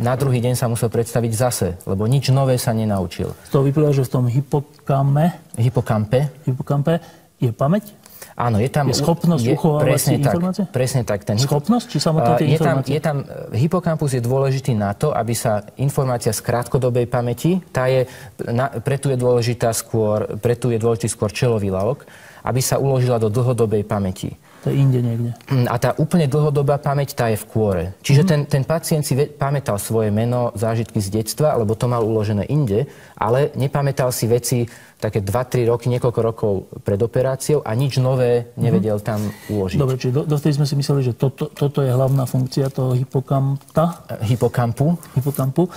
na druhý deň sa musel predstaviť zase, lebo nič nové sa nenaučil. Z toho vyplýva, že v tom hypokame, hypokampe, hypokampe je pamäť? Áno, je tam... Je schopnosť je, uchovávať presne si informácie? Tak, presne tak. Ten schopnosť, či samotné tie je tam, je tam, hypokampus je dôležitý na to, aby sa informácia z krátkodobej pamäti, tá je, na, preto je dôležitá skôr, preto je dôležitý skôr čelový lalok, aby sa uložila do dlhodobej pamäti. To je inde niekde. Mm, a tá úplne dlhodobá pamäť, tá je v kôre. Čiže mm-hmm. ten, ten pacient si pamätal svoje meno, zážitky z detstva, lebo to mal uložené inde, ale nepamätal si veci také 2-3 roky, niekoľko rokov pred operáciou a nič nové nevedel mm-hmm. tam uložiť. Dobre, čiže do, dovtedy sme si mysleli, že toto, toto je hlavná funkcia toho hypokampa. Hypokampu. Hypokampu. E,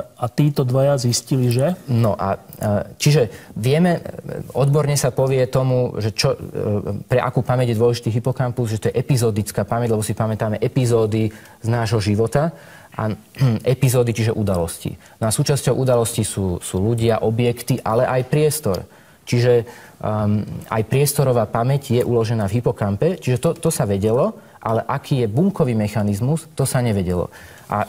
a títo dvaja zistili, že? No a e, čiže vieme, odborne sa povie tomu, že čo, e, pre akú pamäť je dôležitý hypokampus, že to je epizodická pamäť, lebo si pamätáme epizódy z nášho života a epizódy, čiže udalosti. No a súčasťou udalosti sú, sú ľudia, objekty, ale aj priestor. Čiže um, aj priestorová pamäť je uložená v hypokampe, čiže to, to sa vedelo, ale aký je bunkový mechanizmus, to sa nevedelo. A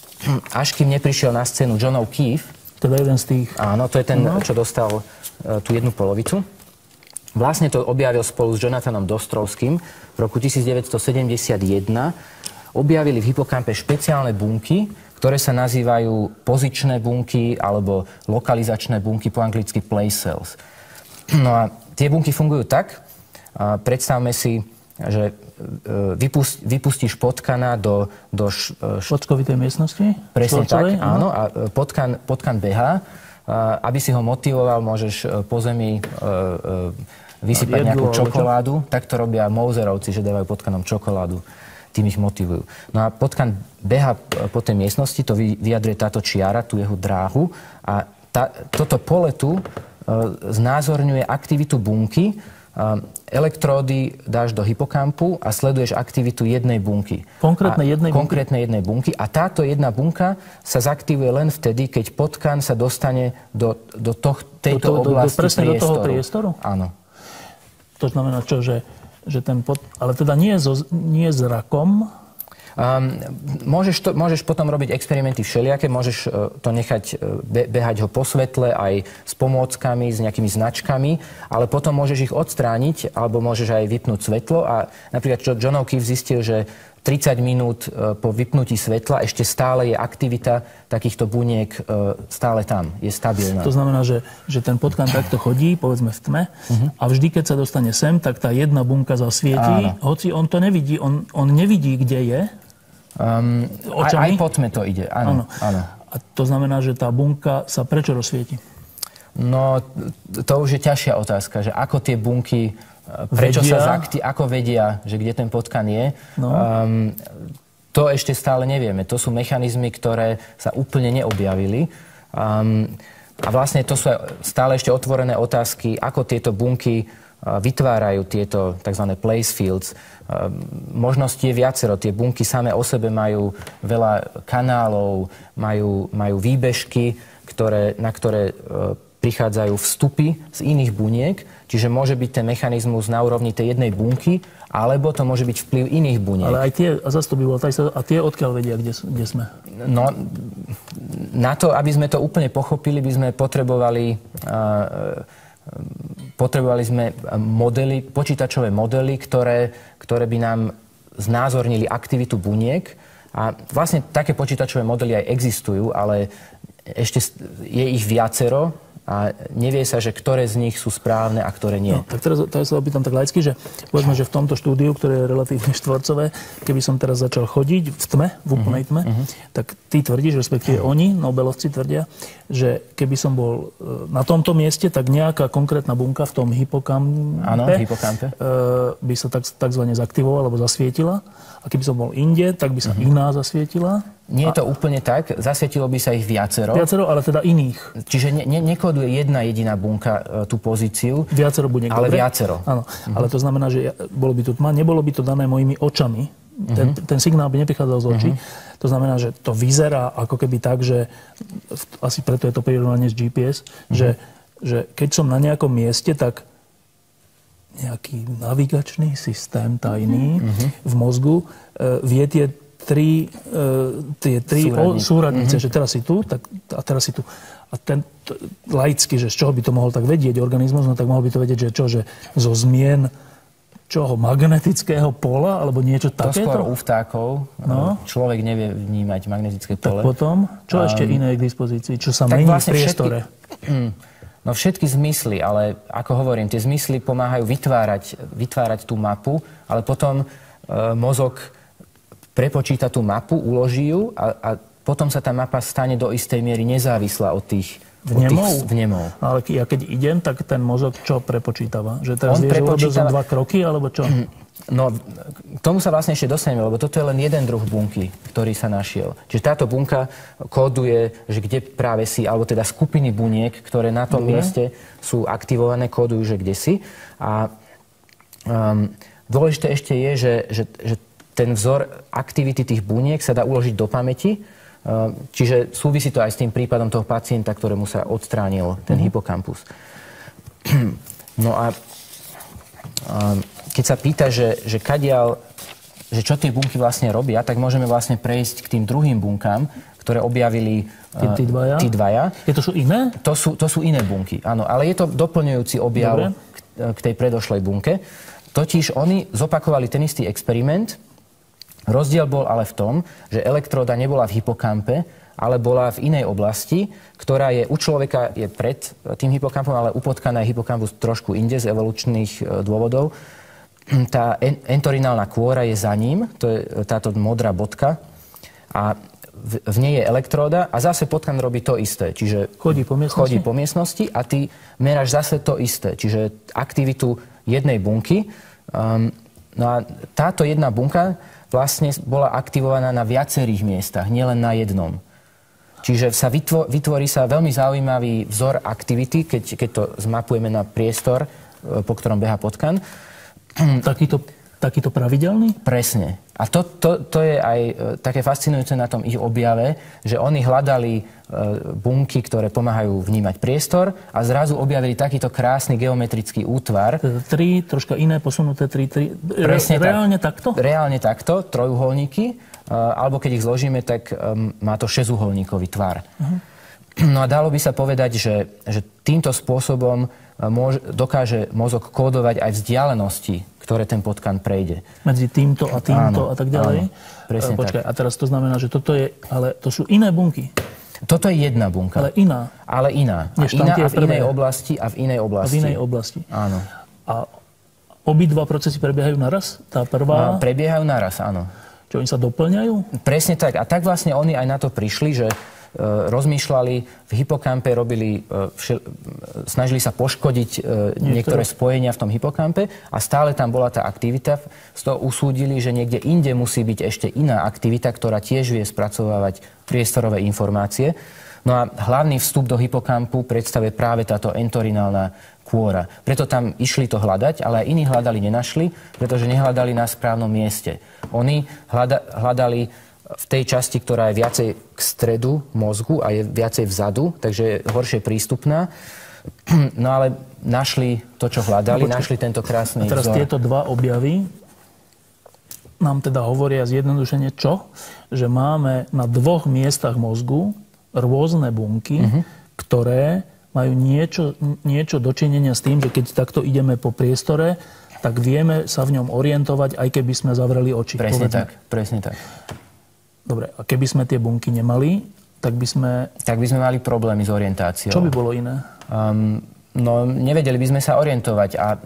až kým neprišiel na scénu John O'Keefe, teda jeden z tých... Áno, to je ten, no. čo dostal uh, tú jednu polovicu. Vlastne to objavil spolu s Jonathanom Dostrovským v roku 1971 objavili v hypokampe špeciálne bunky, ktoré sa nazývajú pozičné bunky alebo lokalizačné bunky, po anglicky place cells. No a tie bunky fungujú tak, predstavme si, že e, vypust, vypustíš potkana do... do š, e, š... Počkovitej miestnosti? Presne tak, áno. A e, potkan, potkan behá. Aby si ho motivoval, môžeš po zemi vysypať nejakú čokoládu. Tak to robia Mouserovci, že dávajú potkanom čokoládu tým ich motivujú. No a potkan beha po tej miestnosti, to vyjadruje táto čiara, tú jeho dráhu a tá, toto pole tu e, znázorňuje aktivitu bunky, e, elektródy dáš do hypokampu a sleduješ aktivitu jednej bunky. Konkrétnej jednej bunky? Konkrétnej jednej bunky. A táto jedna bunka sa zaktivuje len vtedy, keď potkan sa dostane do, do toh, tejto do, do, oblasti do, presne priestoru. do toho priestoru? Áno. To znamená čo, že že ten pod... Ale teda nie, so, nie zrakom, Um, môžeš, to, môžeš potom robiť experimenty všelijaké, môžeš uh, to nechať uh, be, behať ho po svetle aj s pomôckami, s nejakými značkami, ale potom môžeš ich odstrániť alebo môžeš aj vypnúť svetlo a napríklad John O'Keefe zistil, že 30 minút e, po vypnutí svetla ešte stále je aktivita takýchto buniek e, stále tam, je stabilná. To znamená, že, že ten potkan takto chodí, povedzme v tme, uh-huh. a vždy, keď sa dostane sem, tak tá jedna bunka zasvietí, Áno. hoci on to nevidí, on, on nevidí, kde je. Um, aj, aj po tme to ide, áno, áno. áno. A to znamená, že tá bunka sa prečo rozsvieti? No, to už je ťažšia otázka, že ako tie bunky prečo vedia. sa zakti, ako vedia, že kde ten potkan je. No. Um, to ešte stále nevieme. To sú mechanizmy, ktoré sa úplne neobjavili. Um, a vlastne to sú stále ešte otvorené otázky, ako tieto bunky uh, vytvárajú tieto tzv. place fields. Um, možnosti je viacero. Tie bunky same o sebe majú veľa kanálov, majú, majú výbežky, ktoré, na ktoré uh, prichádzajú vstupy z iných buniek, čiže môže byť ten mechanizmus na úrovni tej jednej bunky, alebo to môže byť vplyv iných buniek. Ale aj tie, a zase to by bolo, a tie odkiaľ vedia, kde, kde sme? No, na to, aby sme to úplne pochopili, by sme potrebovali, uh, potrebovali sme modely, počítačové modely, ktoré, ktoré by nám znázornili aktivitu buniek. A vlastne také počítačové modely aj existujú, ale ešte je ich viacero a nevie sa, že ktoré z nich sú správne a ktoré nie. No, tak teraz, teraz sa opýtam tak laicky, že povedzme, že v tomto štúdiu, ktoré je relatívne štvorcové, keby som teraz začal chodiť v tme, v úplnej tme, uh-huh. tak ty tvrdíš, respektíve uh-huh. oni, Nobelovci tvrdia, že keby som bol e, na tomto mieste, tak nejaká konkrétna bunka v tom hypokampe, hypokampe. Uh, by sa tak, takzvané zaktivovala alebo zasvietila. A keby som bol inde, tak by sa uh-huh. iná zasvietila. Nie je to úplne tak. Zasvietilo by sa ich viacero. Viacero, ale teda iných. Čiže ne, ne, nekoduje jedna jediná bunka e, tú pozíciu. Viacero buniek. Ale dobre? viacero. Áno. Uh-huh. Ale to znamená, že bolo by tu tma, nebolo by to dané mojimi očami. Ten, uh-huh. ten signál by neprichádzal z očí. Uh-huh. To znamená, že to vyzerá ako keby tak, že asi preto je to prirovnanie z GPS, uh-huh. že, že keď som na nejakom mieste, tak nejaký navigačný systém tajný uh-huh. v mozgu e, vie tie tri, e, tie tri o, súradnice, uh-huh. že teraz si tu tak, a teraz si tu. A ten t- laicky, že z čoho by to mohol tak vedieť organizmus, no tak mohol by to vedieť, že čo, že zo zmien čoho, magnetického pola, alebo niečo takéto? To skôr u vtákov. No. Človek nevie vnímať magnetické pole. Tak potom, čo um, ešte iné je k dispozícii? Čo sa mení vlastne v priestore? Všetky, hm, no všetky zmysly, ale ako hovorím, tie zmysly pomáhajú vytvárať, vytvárať tú mapu, ale potom e, mozog prepočíta tú mapu, uloží ju a, a potom sa tá mapa stane do istej miery nezávislá od tých Tých, vnemov. Ale ja keď idem, tak ten mozog čo prepočítava? Že teraz On vie, prepočítava... že dva kroky, alebo čo? No, k tomu sa vlastne ešte dostaneme, lebo toto je len jeden druh bunky, ktorý sa našiel. Čiže táto bunka kóduje, že kde práve si, alebo teda skupiny buniek, ktoré na tom Dobre. mieste sú aktivované, kódujú, že kde si. A um, dôležité ešte je, že, že, že ten vzor aktivity tých buniek sa dá uložiť do pamäti, čiže súvisí to aj s tým prípadom toho pacienta, ktorému sa odstránil ten mm-hmm. hypokampus. No a ehm, keď sa pýta, že, že kadiaľ, že čo tie bunky vlastne robia, tak môžeme vlastne prejsť k tým druhým bunkám, ktoré objavili tí, tí, dvaja. tí dvaja. Je to sú iné? To sú, to sú iné bunky, áno. Ale je to doplňujúci objav k, k tej predošlej bunke. Totiž oni zopakovali ten istý experiment, Rozdiel bol ale v tom, že elektróda nebola v hypokampe, ale bola v inej oblasti, ktorá je u človeka je pred tým hypokampom, ale u potkana je hypokampus trošku inde z evolučných e, dôvodov. Tá entorinálna kôra je za ním, to je táto modrá bodka a v, v nej je elektróda a zase potkan robí to isté. Čiže chodí po miestnosti, chodí po miestnosti a ty meráš zase to isté. Čiže aktivitu jednej bunky. Um, no a táto jedna bunka vlastne bola aktivovaná na viacerých miestach, nielen na jednom. Čiže sa vytvo, vytvorí sa veľmi zaujímavý vzor aktivity, keď, keď to zmapujeme na priestor, e, po ktorom beha potkan. Takýto takýto pravidelný? Presne. A to, to, to je aj e, také fascinujúce na tom ich objave, že oni hľadali e, bunky, ktoré pomáhajú vnímať priestor a zrazu objavili takýto krásny geometrický útvar. Tri, troška iné, posunuté tri, tri. Presne reálne tak. takto? Reálne takto, trojuholníky. E, alebo keď ich zložíme, tak má to šesťuholníkový tvar. Uh-huh. No a dalo by sa povedať, že, že týmto spôsobom môž, dokáže mozog kódovať aj vzdialenosti ktoré ten potkan prejde. Medzi týmto a týmto áno, a tak ďalej? Áno, presne Počkaj, tak. a teraz to znamená, že toto je, ale to sú iné bunky. Toto je jedna bunka. Ale iná. Ale iná. a iná a v inej oblasti a v inej oblasti. A v inej oblasti. Áno. A obidva procesy prebiehajú naraz? Tá prvá? A prebiehajú naraz, áno. Čo, oni sa doplňajú? Presne tak. A tak vlastne oni aj na to prišli, že E, rozmýšľali, v hypokampe robili, e, všel, snažili sa poškodiť e, niektoré spojenia v tom hypokampe a stále tam bola tá aktivita. Z toho usúdili, že niekde inde musí byť ešte iná aktivita, ktorá tiež vie spracovávať priestorové informácie. No a hlavný vstup do hypokampu predstavuje práve táto entorinálna kôra. Preto tam išli to hľadať, ale aj iní hľadali, nenašli, pretože nehľadali na správnom mieste. Oni hľada, hľadali v tej časti, ktorá je viacej k stredu mozgu a je viacej vzadu, takže je horšie prístupná. No ale našli to, čo hľadali, no, našli tento krásny A teraz vzor. tieto dva objavy nám teda hovoria zjednodušene čo? Že máme na dvoch miestach mozgu rôzne bunky, uh-huh. ktoré majú niečo, niečo dočinenia s tým, že keď takto ideme po priestore, tak vieme sa v ňom orientovať, aj keby sme zavreli oči. Presne povedzme. tak, presne tak. Dobre, a keby sme tie bunky nemali, tak by sme... Tak by sme mali problémy s orientáciou. Čo by bolo iné? Um, no, nevedeli by sme sa orientovať. A e,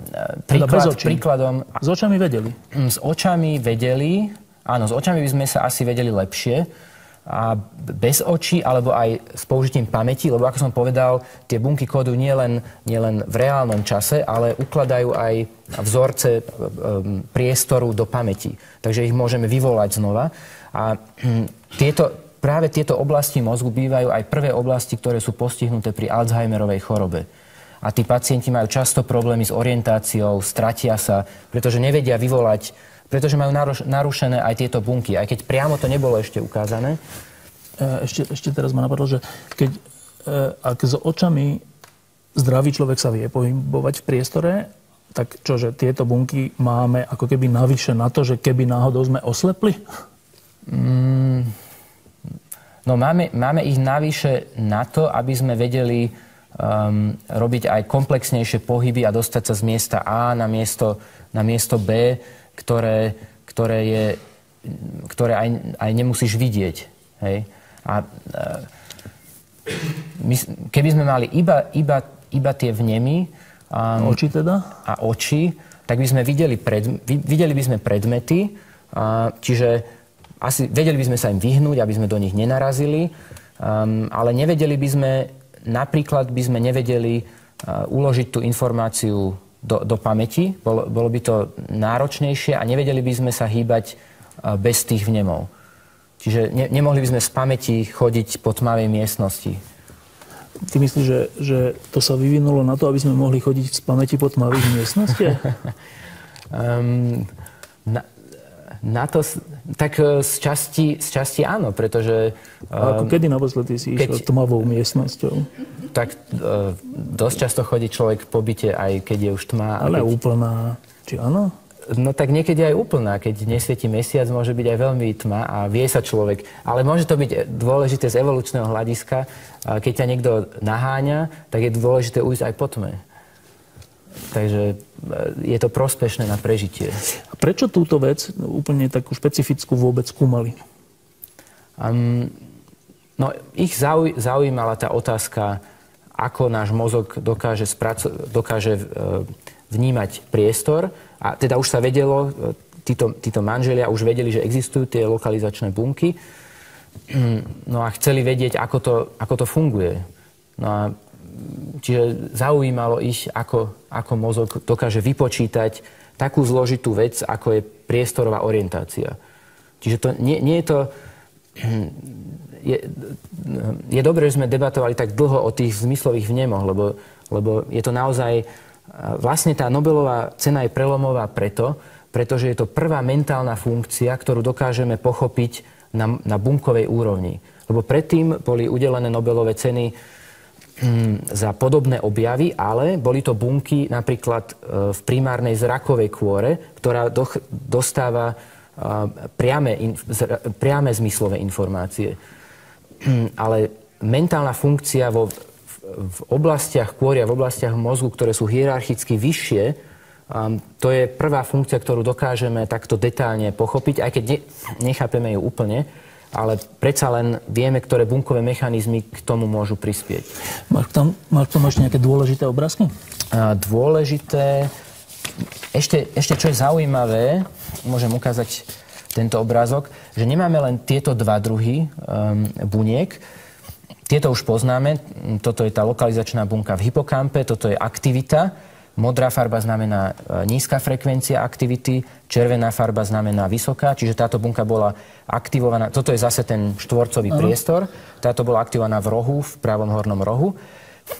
príklad, teda príkladom... S očami vedeli? Mm, s očami vedeli, áno, s očami by sme sa asi vedeli lepšie a bez očí, alebo aj s použitím pamäti, lebo ako som povedal, tie bunky kódu nie len, nie len v reálnom čase, ale ukladajú aj vzorce um, priestoru do pamäti. Takže ich môžeme vyvolať znova. A um, tieto, práve tieto oblasti mozgu bývajú aj prvé oblasti, ktoré sú postihnuté pri Alzheimerovej chorobe. A tí pacienti majú často problémy s orientáciou, stratia sa, pretože nevedia vyvolať pretože majú narušené aj tieto bunky, aj keď priamo to nebolo ešte ukázané. E, ešte, ešte teraz ma napadlo, že keď, e, ak s očami zdravý človek sa vie pohybovať v priestore, tak čože tieto bunky máme ako keby navyše na to, že keby náhodou sme oslepli? Mm, no máme, máme ich navyše na to, aby sme vedeli um, robiť aj komplexnejšie pohyby a dostať sa z miesta A na miesto, na miesto B ktoré, ktoré, je, ktoré aj, aj nemusíš vidieť. Hej? A e, my, keby sme mali iba, iba, iba tie vnemy... Um, oči teda? A oči, tak by sme videli, pred, videli by sme predmety, uh, čiže asi vedeli by sme sa im vyhnúť, aby sme do nich nenarazili, um, ale nevedeli by sme, napríklad by sme nevedeli uh, uložiť tú informáciu do, do pamäti. Bolo, bolo by to náročnejšie a nevedeli by sme sa hýbať bez tých vnemov. Čiže ne, nemohli by sme z pamäti chodiť po tmavej miestnosti. Ty myslíš, že, že to sa vyvinulo na to, aby sme mohli chodiť z pamäti po tmavých miestnostiach? um, na, na to, tak e, z časti, z časti áno, pretože... A ako um, kedy naposledy si išiel keď, tmavou miestnosťou? tak e, dosť často chodí človek po byte, aj keď je už tma. Ale keď... úplná, či áno? No tak niekedy aj úplná. Keď nesvieti mesiac, môže byť aj veľmi tma a vie sa človek. Ale môže to byť dôležité z evolučného hľadiska. Keď ťa niekto naháňa, tak je dôležité ujsť aj po tme. Takže e, je to prospešné na prežitie. A prečo túto vec, úplne takú špecifickú, vôbec skúmali? Um, no, ich zauj- zaujímala tá otázka ako náš mozog dokáže, spraco- dokáže e, vnímať priestor. A teda už sa vedelo, e, títo, títo manželia už vedeli, že existujú tie lokalizačné bunky. No a chceli vedieť, ako to, ako to funguje. No a čiže zaujímalo ich, ako, ako mozog dokáže vypočítať takú zložitú vec, ako je priestorová orientácia. Čiže to, nie, nie je to je, je dobré, že sme debatovali tak dlho o tých zmyslových vnemoch, lebo, lebo je to naozaj... Vlastne tá Nobelová cena je prelomová preto, pretože je to prvá mentálna funkcia, ktorú dokážeme pochopiť na, na bunkovej úrovni. Lebo predtým boli udelené Nobelové ceny hm, za podobné objavy, ale boli to bunky napríklad e, v primárnej zrakovej kôre, ktorá do, dostáva priame, priame zmyslové informácie. Ale mentálna funkcia vo, v oblastiach kôria, v oblastiach mozgu, ktoré sú hierarchicky vyššie, um, to je prvá funkcia, ktorú dokážeme takto detálne pochopiť, aj keď ne, nechápeme ju úplne, ale predsa len vieme, ktoré bunkové mechanizmy k tomu môžu prispieť. Máš tam, máš tam ešte nejaké dôležité obrázky? A, dôležité... Ešte, ešte čo je zaujímavé, môžem ukázať tento obrázok, že nemáme len tieto dva druhy um, buniek. Tieto už poznáme. Toto je tá lokalizačná bunka v hypokampe, toto je aktivita. Modrá farba znamená e, nízka frekvencia aktivity, červená farba znamená vysoká, čiže táto bunka bola aktivovaná, toto je zase ten štvorcový uh-huh. priestor, táto bola aktivovaná v rohu, v pravom hornom rohu.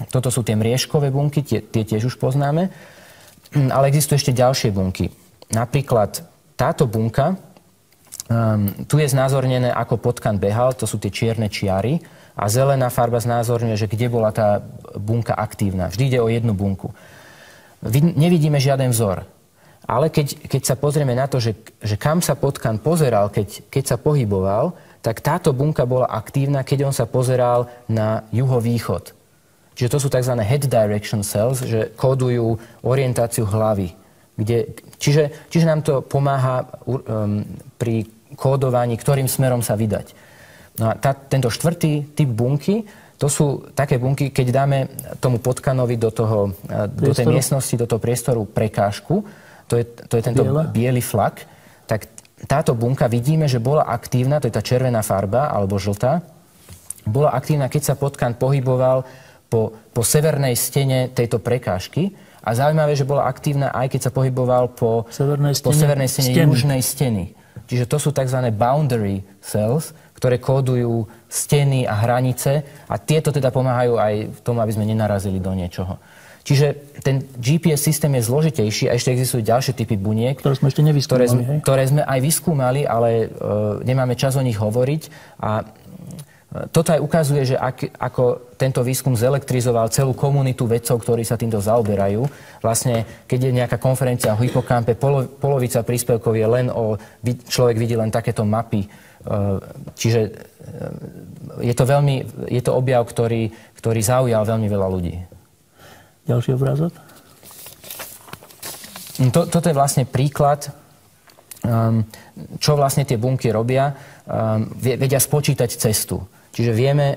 Toto sú tie mriežkové bunky, tie, tie tiež už poznáme. Ale existujú ešte ďalšie bunky. Napríklad táto bunka, um, tu je znázornené, ako potkan behal, to sú tie čierne čiary. A zelená farba znázorňuje, že kde bola tá bunka aktívna. Vždy ide o jednu bunku. Nevidíme žiaden vzor. Ale keď, keď sa pozrieme na to, že, že kam sa potkan pozeral, keď, keď sa pohyboval, tak táto bunka bola aktívna, keď on sa pozeral na juhovýchod. Čiže to sú tzv. head direction cells, že kódujú orientáciu hlavy. Kde, čiže, čiže nám to pomáha um, pri kódovaní, ktorým smerom sa vydať. No a tá, tento štvrtý typ bunky, to sú také bunky, keď dáme tomu potkanovi do, toho, do tej miestnosti, do toho priestoru prekážku, to je, to je tento Biela. biely flak, tak táto bunka vidíme, že bola aktívna, to je tá červená farba alebo žltá, bola aktívna, keď sa potkan pohyboval po, po severnej stene tejto prekážky. A zaujímavé, že bola aktívna aj keď sa pohyboval po severnej stene, po severnej stene steny. južnej steny. Čiže to sú tzv. boundary cells, ktoré kódujú steny a hranice a tieto teda pomáhajú aj v tom, aby sme nenarazili do niečoho. Čiže ten GPS systém je zložitejší a ešte existujú ďalšie typy buniek, ktoré sme ešte nevyskúmali. Ktoré, ktoré sme aj vyskúmali, ale e, nemáme čas o nich hovoriť. A toto aj ukazuje, že ak, ako tento výskum zelektrizoval celú komunitu vedcov, ktorí sa týmto zaoberajú. Vlastne, keď je nejaká konferencia o hypokampe, polo, polovica príspevkov je len o... Človek vidí len takéto mapy. E, čiže e, je to, veľmi, je to objav, ktorý, ktorý zaujal veľmi veľa ľudí. Ďalší obrázok? To, toto je vlastne príklad, um, čo vlastne tie bunky robia. Um, vedia spočítať cestu. Čiže vieme, e,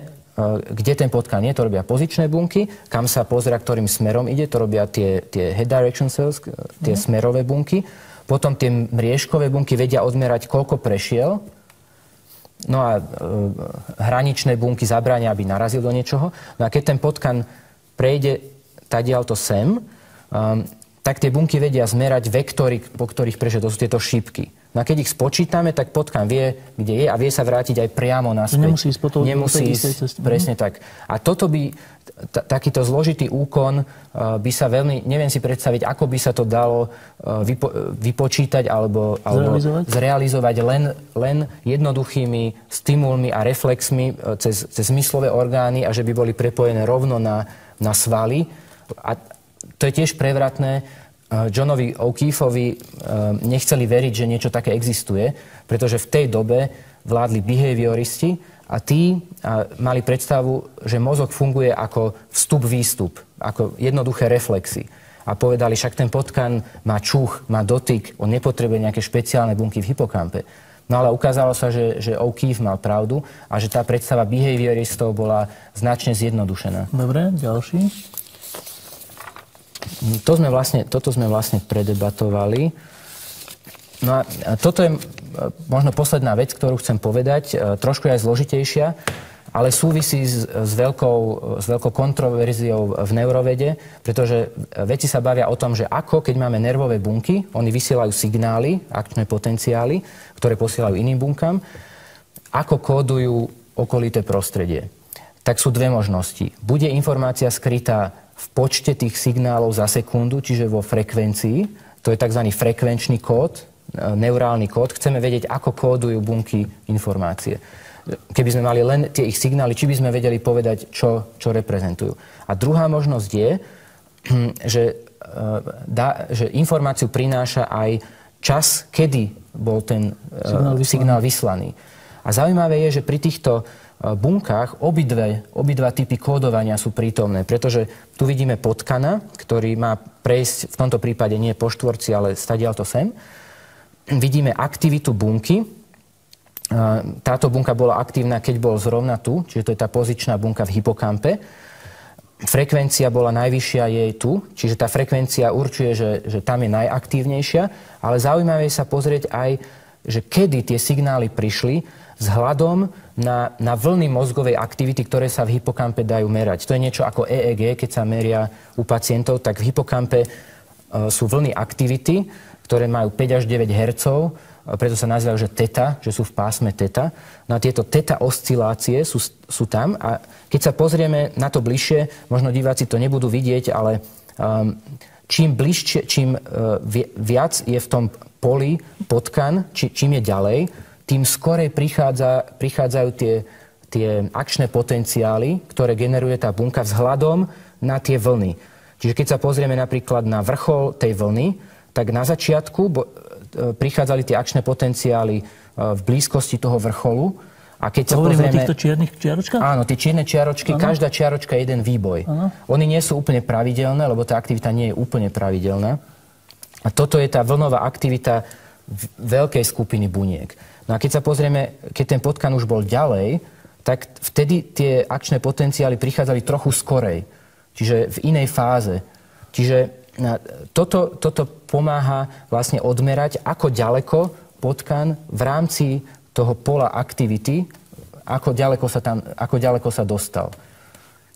kde ten potkan je, to robia pozičné bunky, kam sa pozera, ktorým smerom ide, to robia tie, tie head direction cells, tie mm. smerové bunky. Potom tie mriežkové bunky vedia odmerať, koľko prešiel. No a e, hraničné bunky zabránia, aby narazil do niečoho. No a keď ten potkan prejde tadialto sem, um, tak tie bunky vedia zmerať vektory, po ktorých prešiel. To sú tieto šípky. No a keď ich spočítame, tak potkan vie, kde je a vie sa vrátiť aj priamo naspäť. Nemusí ísť potom Nemusí ísť, presne tak. A toto by, takýto zložitý úkon uh, by sa veľmi, neviem si predstaviť, ako by sa to dalo uh, vypo- vypočítať alebo, alebo zrealizovať, zrealizovať len, len jednoduchými stimulmi a reflexmi uh, cez, cez zmyslové orgány a že by boli prepojené rovno na, na svaly. A to je tiež prevratné Johnovi O'Keefeovi eh, nechceli veriť, že niečo také existuje, pretože v tej dobe vládli behavioristi a tí mali predstavu, že mozog funguje ako vstup-výstup, ako jednoduché reflexy. A povedali, však ten potkan má čuch, má dotyk, on nepotrebuje nejaké špeciálne bunky v hypokampe. No ale ukázalo sa, že, že O'Keefe mal pravdu a že tá predstava behavioristov bola značne zjednodušená. Dobre, ďalší. To sme vlastne, toto sme vlastne predebatovali. No a toto je možno posledná vec, ktorú chcem povedať, e, trošku aj zložitejšia, ale súvisí s, s, veľkou, s veľkou kontroverziou v neurovede, pretože veci sa bavia o tom, že ako, keď máme nervové bunky, oni vysielajú signály, akčné potenciály, ktoré posielajú iným bunkám, ako kódujú okolité prostredie. Tak sú dve možnosti. Bude informácia skrytá v počte tých signálov za sekundu, čiže vo frekvencii. To je tzv. frekvenčný kód, e, neurálny kód. Chceme vedieť, ako kódujú bunky informácie. Keby sme mali len tie ich signály, či by sme vedeli povedať, čo, čo reprezentujú. A druhá možnosť je, že, e, dá, že informáciu prináša aj čas, kedy bol ten e, signál vyslaný. Signál vyslaný. A zaujímavé je, že pri týchto bunkách obidve, obidva typy kódovania sú prítomné, pretože tu vidíme potkana, ktorý má prejsť v tomto prípade nie po štvorci, ale stadiaľ to sem. Vidíme aktivitu bunky. Táto bunka bola aktívna, keď bol zrovna tu, čiže to je tá pozičná bunka v hypokampe. Frekvencia bola najvyššia jej tu, čiže tá frekvencia určuje, že, že tam je najaktívnejšia, ale zaujímavé je sa pozrieť aj, že kedy tie signály prišli vzhľadom na, na vlny mozgovej aktivity, ktoré sa v hypokampe dajú merať. To je niečo ako EEG, keď sa meria u pacientov, tak v hypokampe uh, sú vlny aktivity, ktoré majú 5 až 9 Hz, preto sa nazývajú, že teta, že sú v pásme teta. No a tieto teta oscilácie sú, sú tam a keď sa pozrieme na to bližšie, možno diváci to nebudú vidieť, ale um, čím bližšie, čím uh, viac je v tom poli potkan, či, čím je ďalej, tým skorej prichádza, prichádzajú tie, tie akčné potenciály, ktoré generuje tá bunka vzhľadom na tie vlny. Čiže keď sa pozrieme napríklad na vrchol tej vlny, tak na začiatku bo, e, prichádzali tie akčné potenciály e, v blízkosti toho vrcholu. A keď sa Hovoríme pozrieme... o týchto čiernych čiaročkách? Áno, tie čierne čiaročky, ano. každá čiaročka je jeden výboj. Ano. Oni nie sú úplne pravidelné, lebo tá aktivita nie je úplne pravidelná. A toto je tá vlnová aktivita veľkej skupiny buniek. No a keď sa pozrieme, keď ten potkan už bol ďalej, tak vtedy tie akčné potenciály prichádzali trochu skorej. Čiže v inej fáze. Čiže toto, toto pomáha vlastne odmerať, ako ďaleko potkan v rámci toho pola aktivity, ako ďaleko sa, tam, ako ďaleko sa dostal.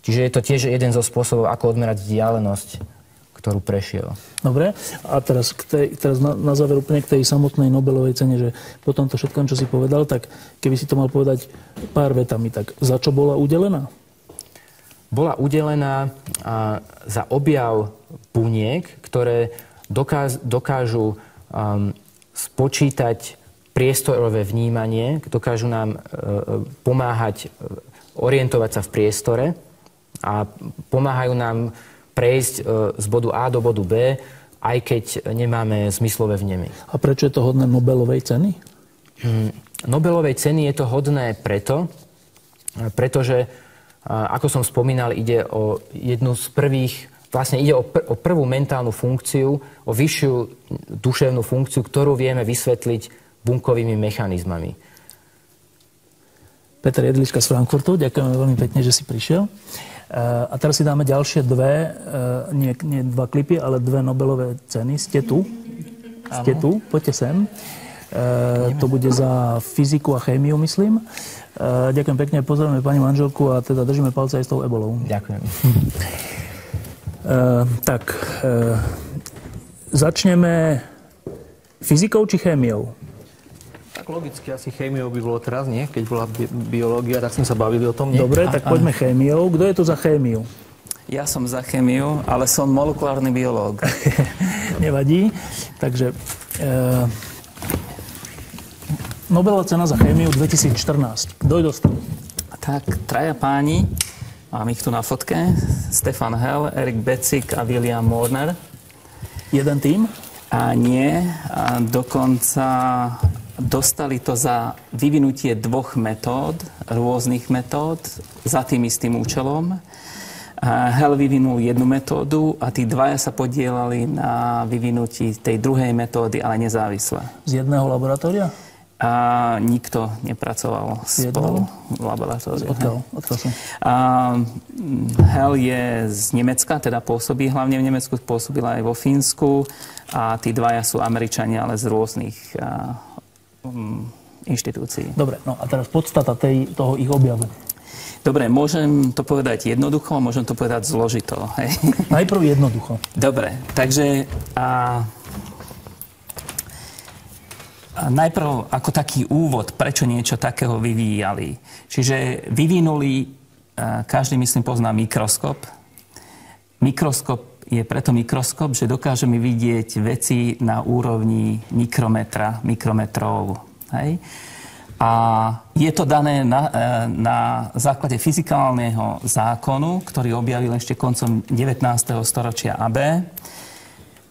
Čiže je to tiež jeden zo spôsobov, ako odmerať vzdialenosť, ktorú prešiel. Dobre, a teraz, k tej, teraz na, na záver úplne k tej samotnej Nobelovej cene, že po tomto všetkom, čo si povedal, tak keby si to mal povedať pár vetami, tak za čo bola udelená? Bola udelená a, za objav buniek, ktoré dokáž, dokážu um, spočítať priestorové vnímanie, dokážu nám e, e pomáhať e, orientovať sa v priestore a pomáhajú nám prejsť e, z bodu A do bodu B, aj keď nemáme zmyslové vnemy. A prečo je to hodné Nobelovej ceny? Hmm, Nobelovej ceny je to hodné preto, pretože, ako som spomínal, ide o jednu z prvých vlastne ide o, pr- o prvú mentálnu funkciu, o vyššiu duševnú funkciu, ktorú vieme vysvetliť bunkovými mechanizmami. Peter Jedlička z Frankfurtu, ďakujem veľmi pekne, že si prišiel. Eh, a teraz si dáme ďalšie dve, eh, nie, nie dva klipy, ale dve Nobelové ceny. Ste tu? Ste tu? Poďte sem. E, to bude za fyziku a chémiu, myslím. Ďakujem pekne, pozdravujeme pani manželku a teda držíme palce aj s tou ebolou. Ďakujem. Tak, začneme fyzikou či chémiou? Tak logicky asi chémiou by bolo teraz, nie? Keď bola bi- biológia, tak sme sa bavili o tom, nie? Dobre, tak poďme chémiou. Kto je tu za chémiu? Ja som za chémiu, ale som molekulárny biológ. Nevadí. Takže uh, Nobelová cena za chémiu 2014. Kto ju dostal? Tak, traja páni, Mám ich tu na fotke. Stefan Hell, Erik Becik a William Morner. Jeden tým? A nie. A dokonca dostali to za vyvinutie dvoch metód, rôznych metód, za tým istým účelom. A Hell vyvinul jednu metódu a tí dvaja sa podielali na vyvinutí tej druhej metódy, ale nezávisle. Z jedného laboratória? a nikto nepracoval spolu v laboratóriu. Odkiaľ? Odkiaľ som? A, Hel je z Nemecka, teda pôsobí hlavne v Nemecku, pôsobila aj vo Fínsku a tí dvaja sú Američania, ale z rôznych a, inštitúcií. Dobre, no a teraz podstata tej, toho ich objavu. Dobre, môžem to povedať jednoducho, môžem to povedať zložito. Hej? Najprv jednoducho. Dobre, takže a, najprv ako taký úvod, prečo niečo takého vyvíjali. Čiže vyvinuli, každý myslím pozná mikroskop. Mikroskop je preto mikroskop, že dokážeme vidieť veci na úrovni mikrometra, mikrometrov. Hej? A je to dané na, e, na základe fyzikálneho zákonu, ktorý objavil ešte koncom 19. storočia AB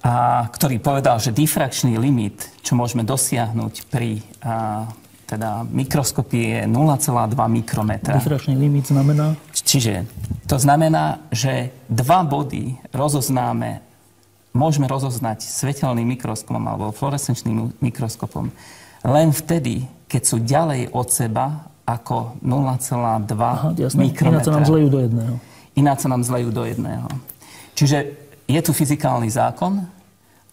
a ktorý povedal, že difrakčný limit, čo môžeme dosiahnuť pri a, teda mikroskopii je 0,2 mikrometra. Difrakčný limit znamená? Čiže to znamená, že dva body rozoznáme, môžeme rozoznať svetelným mikroskopom alebo fluorescenčným mikroskopom len vtedy, keď sú ďalej od seba ako 0,2 mikrometra. Ináč sa nám zlejú do jedného. Ináč sa nám zlejú do jedného. Čiže je tu fyzikálny zákon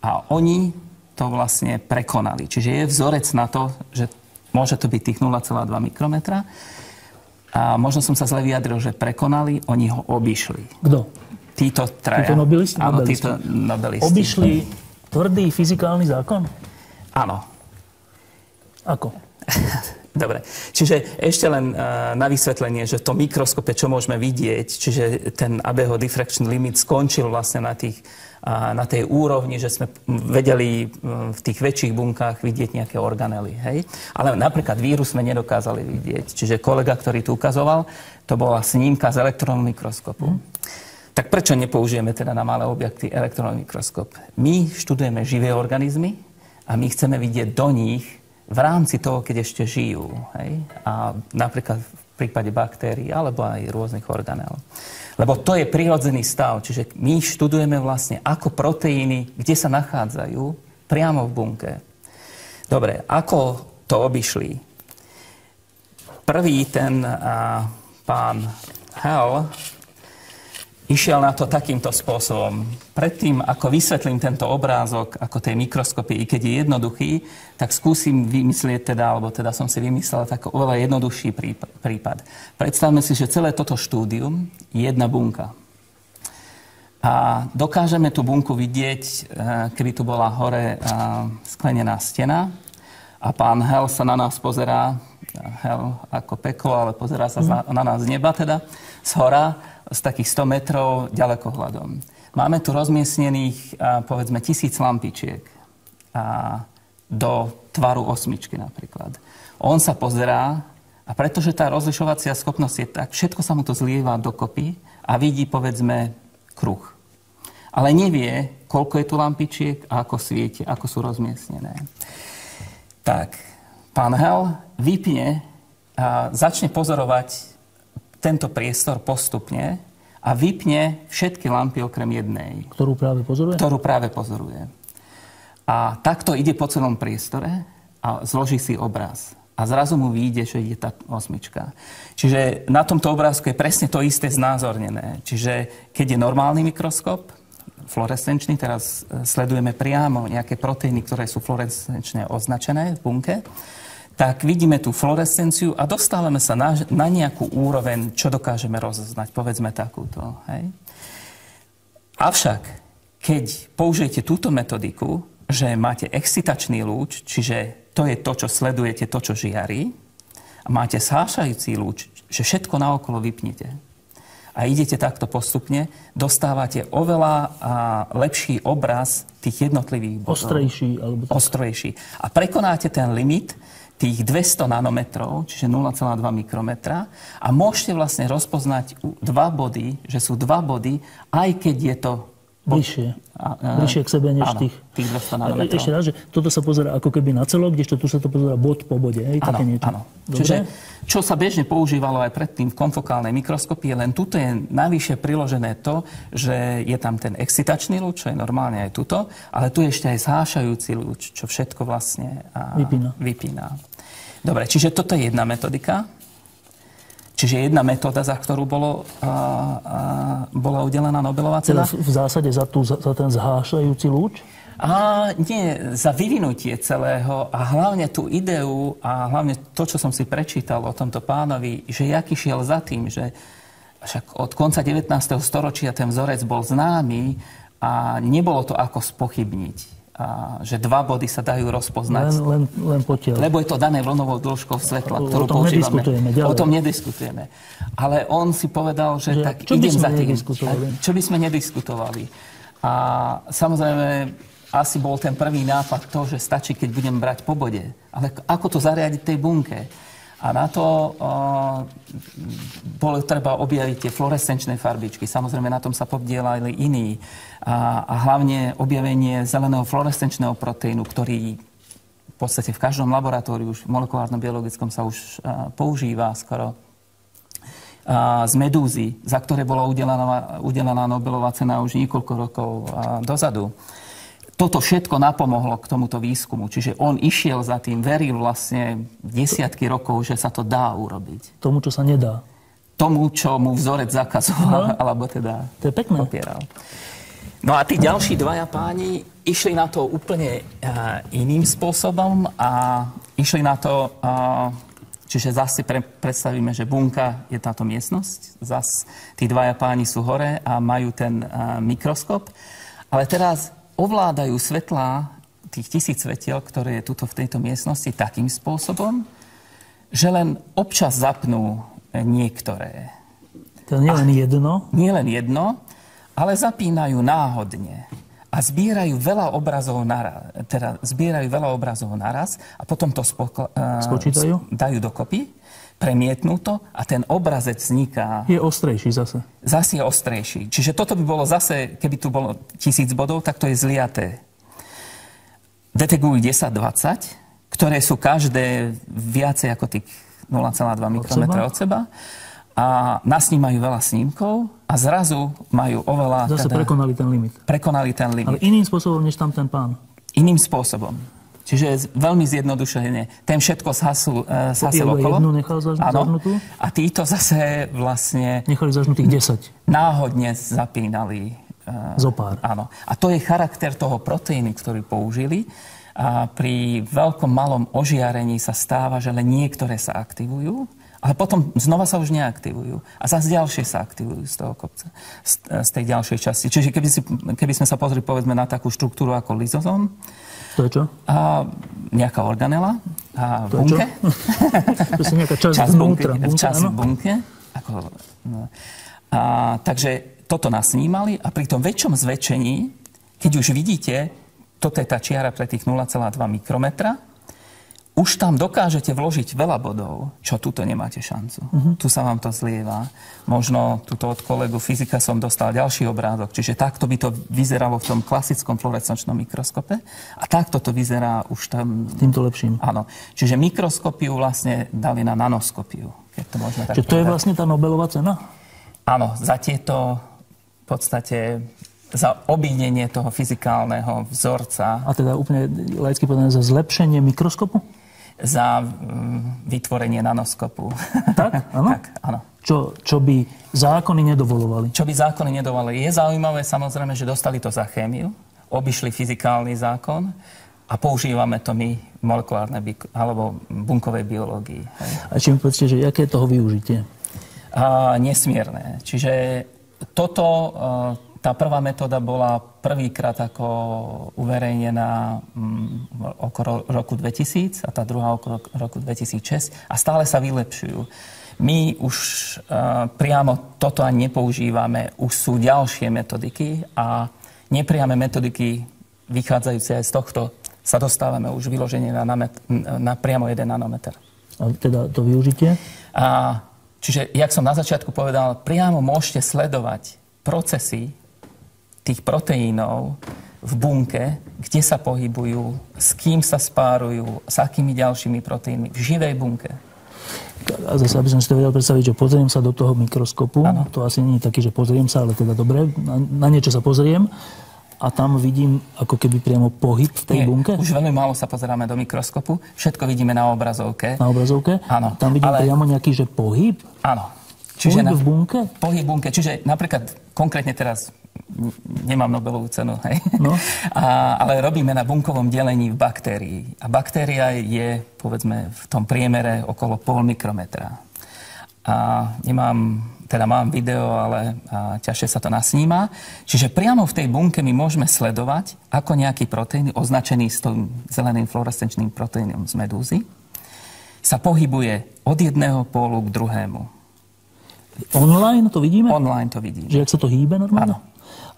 a oni to vlastne prekonali. Čiže je vzorec na to, že môže to byť tých 0,2 mikrometra. A možno som sa zle vyjadril, že prekonali, oni ho obišli. Kto? Títo traja. Títo nobelisti? Áno, títo nobelisti. Obišli tvrdý fyzikálny zákon? Áno. Ako? Dobre, čiže ešte len uh, na vysvetlenie, že v tom mikroskope, čo môžeme vidieť, čiže ten Abeho diffraction limit skončil vlastne na, tých, na tej úrovni, že sme vedeli v tých väčších bunkách vidieť nejaké organely. Hej? Ale napríklad vírus sme nedokázali vidieť. Čiže kolega, ktorý tu ukazoval, to bola snímka z elektrónneho mikroskopu. Hmm. Tak prečo nepoužijeme teda na malé objekty elektrónny mikroskop? My študujeme živé organizmy a my chceme vidieť do nich v rámci toho, keď ešte žijú. Hej? A napríklad prípade baktérií alebo aj rôznych organel. Lebo to je prirodzený stav, čiže my študujeme vlastne ako proteíny, kde sa nachádzajú priamo v bunke. Dobre, ako to obišli? Prvý ten a, pán Hell išiel na to takýmto spôsobom. Predtým, ako vysvetlím tento obrázok ako tej mikroskopy, i keď je jednoduchý, tak skúsim vymyslieť teda, alebo teda som si vymyslel tak oveľa jednoduchší prípad. Predstavme si, že celé toto štúdium je jedna bunka. A dokážeme tú bunku vidieť, e, keby tu bola hore e, sklenená stena a pán Hel sa na nás pozerá, Hel ako peklo, ale pozerá sa mm. na nás z neba teda, z hora z takých 100 metrov ďalekohľadom. Máme tu rozmiestnených, povedzme, tisíc lampičiek a do tvaru osmičky napríklad. On sa pozerá a pretože tá rozlišovacia schopnosť je tak, všetko sa mu to zlieva dokopy a vidí, povedzme, kruh. Ale nevie, koľko je tu lampičiek a ako svieti, ako sú rozmiestnené. Tak, pán Hel vypne a začne pozorovať tento priestor postupne a vypne všetky lampy okrem jednej. Ktorú práve pozoruje? Ktorú práve pozoruje. A takto ide po celom priestore a zloží si obraz. A zrazu mu vyjde, že je tá osmička. Čiže na tomto obrázku je presne to isté znázornené. Čiže keď je normálny mikroskop, fluorescenčný, teraz e, sledujeme priamo nejaké proteíny, ktoré sú fluorescenčne označené v bunke, tak vidíme tú fluorescenciu a dostávame sa na, na nejakú úroveň, čo dokážeme rozoznať, povedzme takúto. Hej? Avšak, keď použijete túto metodiku, že máte excitačný lúč, čiže to je to, čo sledujete, to, čo žiarí, a máte sášajúci lúč, že všetko naokolo vypnete a idete takto postupne, dostávate oveľa a, lepší obraz tých jednotlivých bodov. Ostrejší. Alebo tak. Ostrejší. A prekonáte ten limit, tých 200 nanometrov, čiže 0,2 mikrometra a môžete vlastne rozpoznať dva body, že sú dva body, aj keď je to Bližšie. Bližšie k sebe než áno, tých... tých 200 nanometrov. Ešte raz, že toto sa pozera ako keby na celok, kdežto tu sa to pozera bod po bode. Hej, áno, také niečo. áno. Čiže čo sa bežne používalo aj predtým v konfokálnej mikroskopii, len tuto je navyše priložené to, že je tam ten excitačný lúč, čo je normálne aj tuto, ale tu je ešte aj zhášajúci lúč, čo všetko vlastne vypína. vypína. Dobre, čiže toto je jedna metodika. Čiže jedna metóda, za ktorú bolo, a, a, bola udelená Nobelová cena. Teda v zásade za, tú, za ten zhášajúci lúč? A nie, za vyvinutie celého a hlavne tú ideu a hlavne to, čo som si prečítal o tomto pánovi, že jaký šiel za tým, že však od konca 19. storočia ten vzorec bol známy a nebolo to ako spochybniť a, že dva body sa dajú rozpoznať. Len, len, len potiaľ. Lebo je to dané vlnovou dĺžkou svetla, ktorú o tom používame. Ďalej. O tom nediskutujeme. Ale on si povedal, že, že tak čo idem za tým. Čo by sme nediskutovali. A samozrejme, asi bol ten prvý nápad to, že stačí, keď budem brať po bode. Ale ako to zariadiť tej bunke? A na to uh, bolo treba objaviť tie fluorescenčné farbičky. Samozrejme, na tom sa podielali iní. A, a hlavne objavenie zeleného fluorescenčného proteínu, ktorý v podstate v každom laboratóriu, v molekulárnom biologickom sa už uh, používa skoro z medúzy, za ktoré bola udelená, udelená Nobelová cena už niekoľko rokov dozadu toto všetko napomohlo k tomuto výskumu. Čiže on išiel za tým, veril vlastne desiatky rokov, že sa to dá urobiť. Tomu, čo sa nedá. Tomu, čo mu vzorec zakazoval, no. alebo teda to je pekné. popieral. No a tí ďalší dvaja páni išli na to úplne uh, iným spôsobom a išli na to, uh, čiže zase pre, predstavíme, že bunka je táto miestnosť, zase tí dvaja páni sú hore a majú ten uh, mikroskop. Ale teraz ovládajú svetlá tých tisíc svetiel, ktoré je tuto v tejto miestnosti, takým spôsobom, že len občas zapnú niektoré. To nie len jedno? Nie len jedno, ale zapínajú náhodne a zbierajú veľa obrazov naraz, teda zbierajú veľa obrazov naraz a potom to spokla, Spočítajú? dajú dokopy, premietnú to a ten obrazec vzniká. Je ostrejší zase. Zase je ostrejší. Čiže toto by bolo zase, keby tu bolo tisíc bodov, tak to je zliaté. Detegujú 10-20, ktoré sú každé viacej ako tých 0,2 mikrometra od seba. A nasnímajú veľa snímkov a zrazu majú oveľa... Zase teda, prekonali ten limit. Prekonali ten limit. Ale iným spôsobom, než tam ten pán. Iným spôsobom. Čiže veľmi zjednodušene. Ten všetko zhasil, uh, zhasil okolo. jednu nechal zažnutú? A títo zase vlastne... Nechali zažnutých 10. Náhodne zapínali. Uh, Zopár. Áno. A to je charakter toho proteínu, ktorý použili. A pri veľkom malom ožiarení sa stáva, že len niektoré sa aktivujú ale potom znova sa už neaktivujú. A zase ďalšie sa aktivujú z toho kopca, z, z tej ďalšej časti. Čiže keby, si, keby sme sa pozreli povedzme na takú štruktúru ako lizozom, to je čo? A, nejaká organela a to bunke. to je nejaká časť, časť vnútra. Bunke, bunke, časť bunke. Ako, no. a, takže toto nasnímali a pri tom väčšom zväčšení, keď už vidíte, toto je tá čiara pre tých 0,2 mikrometra, už tam dokážete vložiť veľa bodov, čo tuto nemáte šancu. Uh-huh. Tu sa vám to zlieva. Možno tuto od kolegu fyzika som dostal ďalší obrázok. Čiže takto by to vyzeralo v tom klasickom fluorescenčnom mikroskope. A takto to vyzerá už tam... Týmto lepším. Áno. Čiže mikroskopiu vlastne dali na nanoskopiu. Keď to môžeme tak Čiže to je vlastne tá Nobelová cena? Áno, za tieto v podstate za obínenie toho fyzikálneho vzorca. A teda úplne laicky povedané za zlepšenie mikroskopu? Za mm, vytvorenie nanoskopu. Tak? Áno? tak, áno. Čo, čo by zákony nedovolovali? Čo by zákony nedovolovali. Je zaujímavé samozrejme, že dostali to za chémiu, obišli fyzikálny zákon a používame to my v molekulárnej alebo bunkovej biológii. Hej. A či mi povedzte, že aké je toho využitie? A, nesmierne. Čiže toto tá prvá metóda bola prvýkrát ako uverejnená mm, okolo roku 2000 a tá druhá okolo roku 2006 a stále sa vylepšujú. My už uh, priamo toto ani nepoužívame, už sú ďalšie metodiky a nepriame metodiky vychádzajúce aj z tohto sa dostávame už vyloženie na, namet, na priamo 1 nanometer. A teda to využitie? A, čiže, jak som na začiatku povedal, priamo môžete sledovať procesy tých proteínov v bunke, kde sa pohybujú, s kým sa spárujú, s akými ďalšími proteínmi v živej bunke. A zase, aby som si to vedel predstaviť, že pozriem sa do toho mikroskopu, ano. to asi nie je taký, že pozriem sa, ale teda dobre, na, na niečo sa pozriem a tam vidím ako keby priamo pohyb v tej Nie, bunke? už veľmi málo sa pozeráme do mikroskopu, všetko vidíme na obrazovke. Na obrazovke? Áno. Tam vidím ale... priamo nejaký, že pohyb? Áno. Čiže pohyb v bunke? Pohyb v bunke. Čiže napríklad konkrétne teraz nemám Nobelovú cenu, hej? No. A, ale robíme na bunkovom delení v baktérii. A baktéria je, povedzme, v tom priemere okolo pol mikrometra. A nemám, teda mám video, ale a, ťažšie sa to nasníma. Čiže priamo v tej bunke my môžeme sledovať, ako nejaký proteín, označený s tým zeleným fluorescenčným proteínom z medúzy, sa pohybuje od jedného pólu k druhému. Online to vidíme? Online to vidíme. Že ak sa to hýbe normálne? Áno.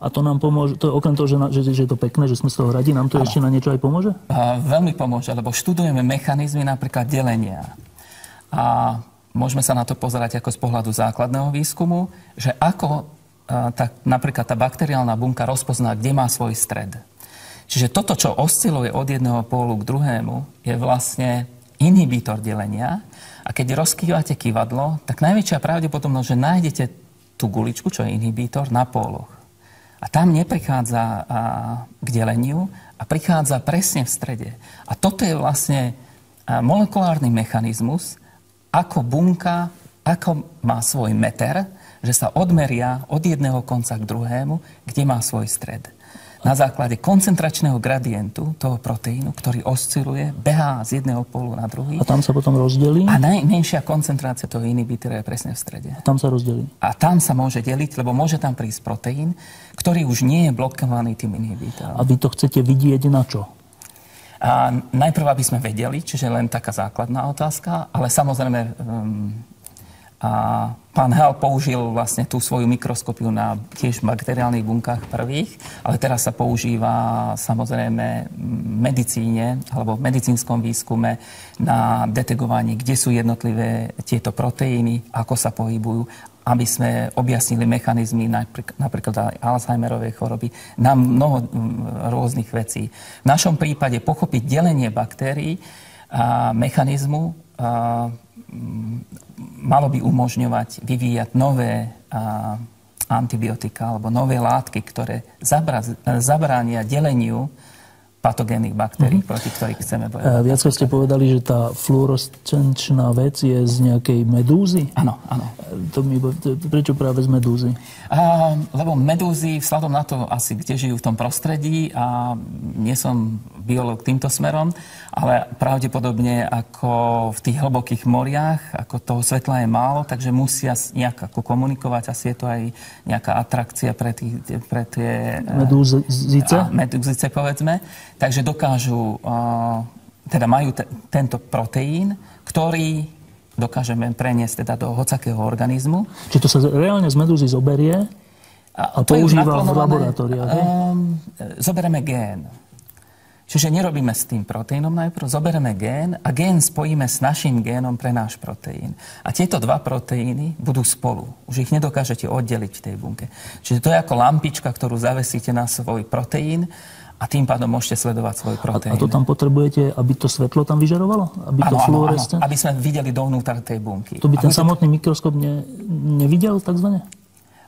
A to nám pomôže, to je okrem toho, že, že, že je to pekné, že sme z toho radi, nám to ano. ešte na niečo aj pomôže? A, veľmi pomôže, lebo študujeme mechanizmy napríklad delenia. A môžeme sa na to pozerať ako z pohľadu základného výskumu, že ako a, tá, napríklad tá bakteriálna bunka rozpozná, kde má svoj stred. Čiže toto, čo osciluje od jedného pólu k druhému, je vlastne inhibitor delenia. A keď rozkývate kývadlo, tak najväčšia pravdepodobnosť, že nájdete tú guličku, čo je inhibítor, na póloch. A tam neprichádza k deleniu a prichádza presne v strede. A toto je vlastne molekulárny mechanizmus, ako bunka, ako má svoj meter, že sa odmeria od jedného konca k druhému, kde má svoj stred na základe koncentračného gradientu toho proteínu, ktorý osciluje, behá z jedného polu na druhý. A tam sa potom rozdelí? A najmenšia koncentrácia toho inhibitora je presne v strede. A tam sa rozdelí? A tam sa môže deliť, lebo môže tam prísť proteín, ktorý už nie je blokovaný tým inhibitorom. A vy to chcete vidieť na čo? A najprv, aby sme vedeli, čiže len taká základná otázka, ale samozrejme um, a pán Hal použil vlastne tú svoju mikroskopiu na tiež bakteriálnych bunkách prvých, ale teraz sa používa samozrejme v medicíne alebo v medicínskom výskume na detegovanie, kde sú jednotlivé tieto proteíny, ako sa pohybujú, aby sme objasnili mechanizmy napríklad aj Alzheimerovej choroby, na mnoho rôznych vecí. V našom prípade pochopiť delenie baktérií a mechanizmu a, malo by umožňovať vyvíjať nové a, antibiotika alebo nové látky, ktoré zabra, zabránia deleniu patogénnych baktérií, mm-hmm. proti ktorých chceme bojovať. Viac ste povedali, že tá fluorescenčná vec je z nejakej medúzy? Áno, áno. To mi, prečo práve z medúzy? A, lebo medúzy, vzhľadom na to asi, kde žijú v tom prostredí a nie som biolog týmto smerom, ale pravdepodobne ako v tých hlbokých moriach, ako toho svetla je málo, takže musia nejak ako komunikovať. Asi je to aj nejaká atrakcia pre, tých, pre tie... Medúzice? Medúzice, povedzme. Takže dokážu, teda majú te, tento proteín, ktorý dokážeme preniesť teda do hocakého organizmu. Čiže to sa reálne z medúzy zoberie a, a používa v laboratóriách? Um, zoberieme gén. Čiže nerobíme s tým proteínom najprv, zoberieme gén a gén spojíme s našim génom pre náš proteín. A tieto dva proteíny budú spolu. Už ich nedokážete oddeliť v tej bunke. Čiže to je ako lampička, ktorú zavesíte na svoj proteín a tým pádom môžete sledovať svoj proteín. A, a to tam potrebujete, aby to svetlo tam vyžarovalo? Aby to áno, áno, áno, aby sme videli dovnútra tej bunky. To by ten samotný to... mikroskop ne, nevidel takzvané?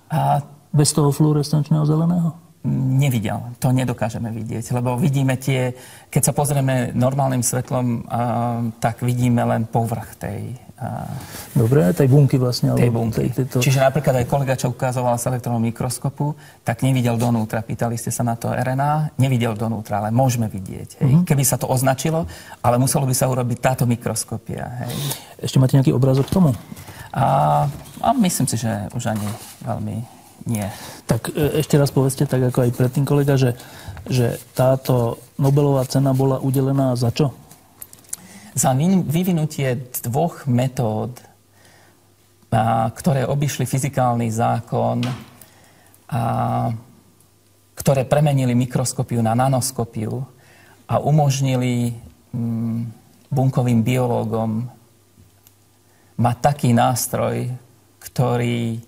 A... Bez toho fluorescenčného zeleného? Nevidel. To nedokážeme vidieť, lebo vidíme tie, keď sa pozrieme normálnym svetlom, tak vidíme len povrch tej, Dobre, tej bunky vlastne. Tej bunky. Tej, tejto... Čiže napríklad aj kolega, čo ukazoval z elektronnom mikroskopu, tak nevidel donútra. Pýtali ste sa na to RNA, nevidel donútra, ale môžeme vidieť. Hej. Uh-huh. Keby sa to označilo, ale muselo by sa urobiť táto mikroskopia. Hej. Ešte máte nejaký obrázok k tomu? A, a myslím si, že už ani veľmi nie. Tak e, ešte raz povedzte, tak ako aj predtým kolega, že, že táto Nobelová cena bola udelená za čo? za vyvinutie dvoch metód, ktoré obišli fyzikálny zákon a ktoré premenili mikroskopiu na nanoskopiu a umožnili mm, bunkovým biológom mať taký nástroj, ktorý,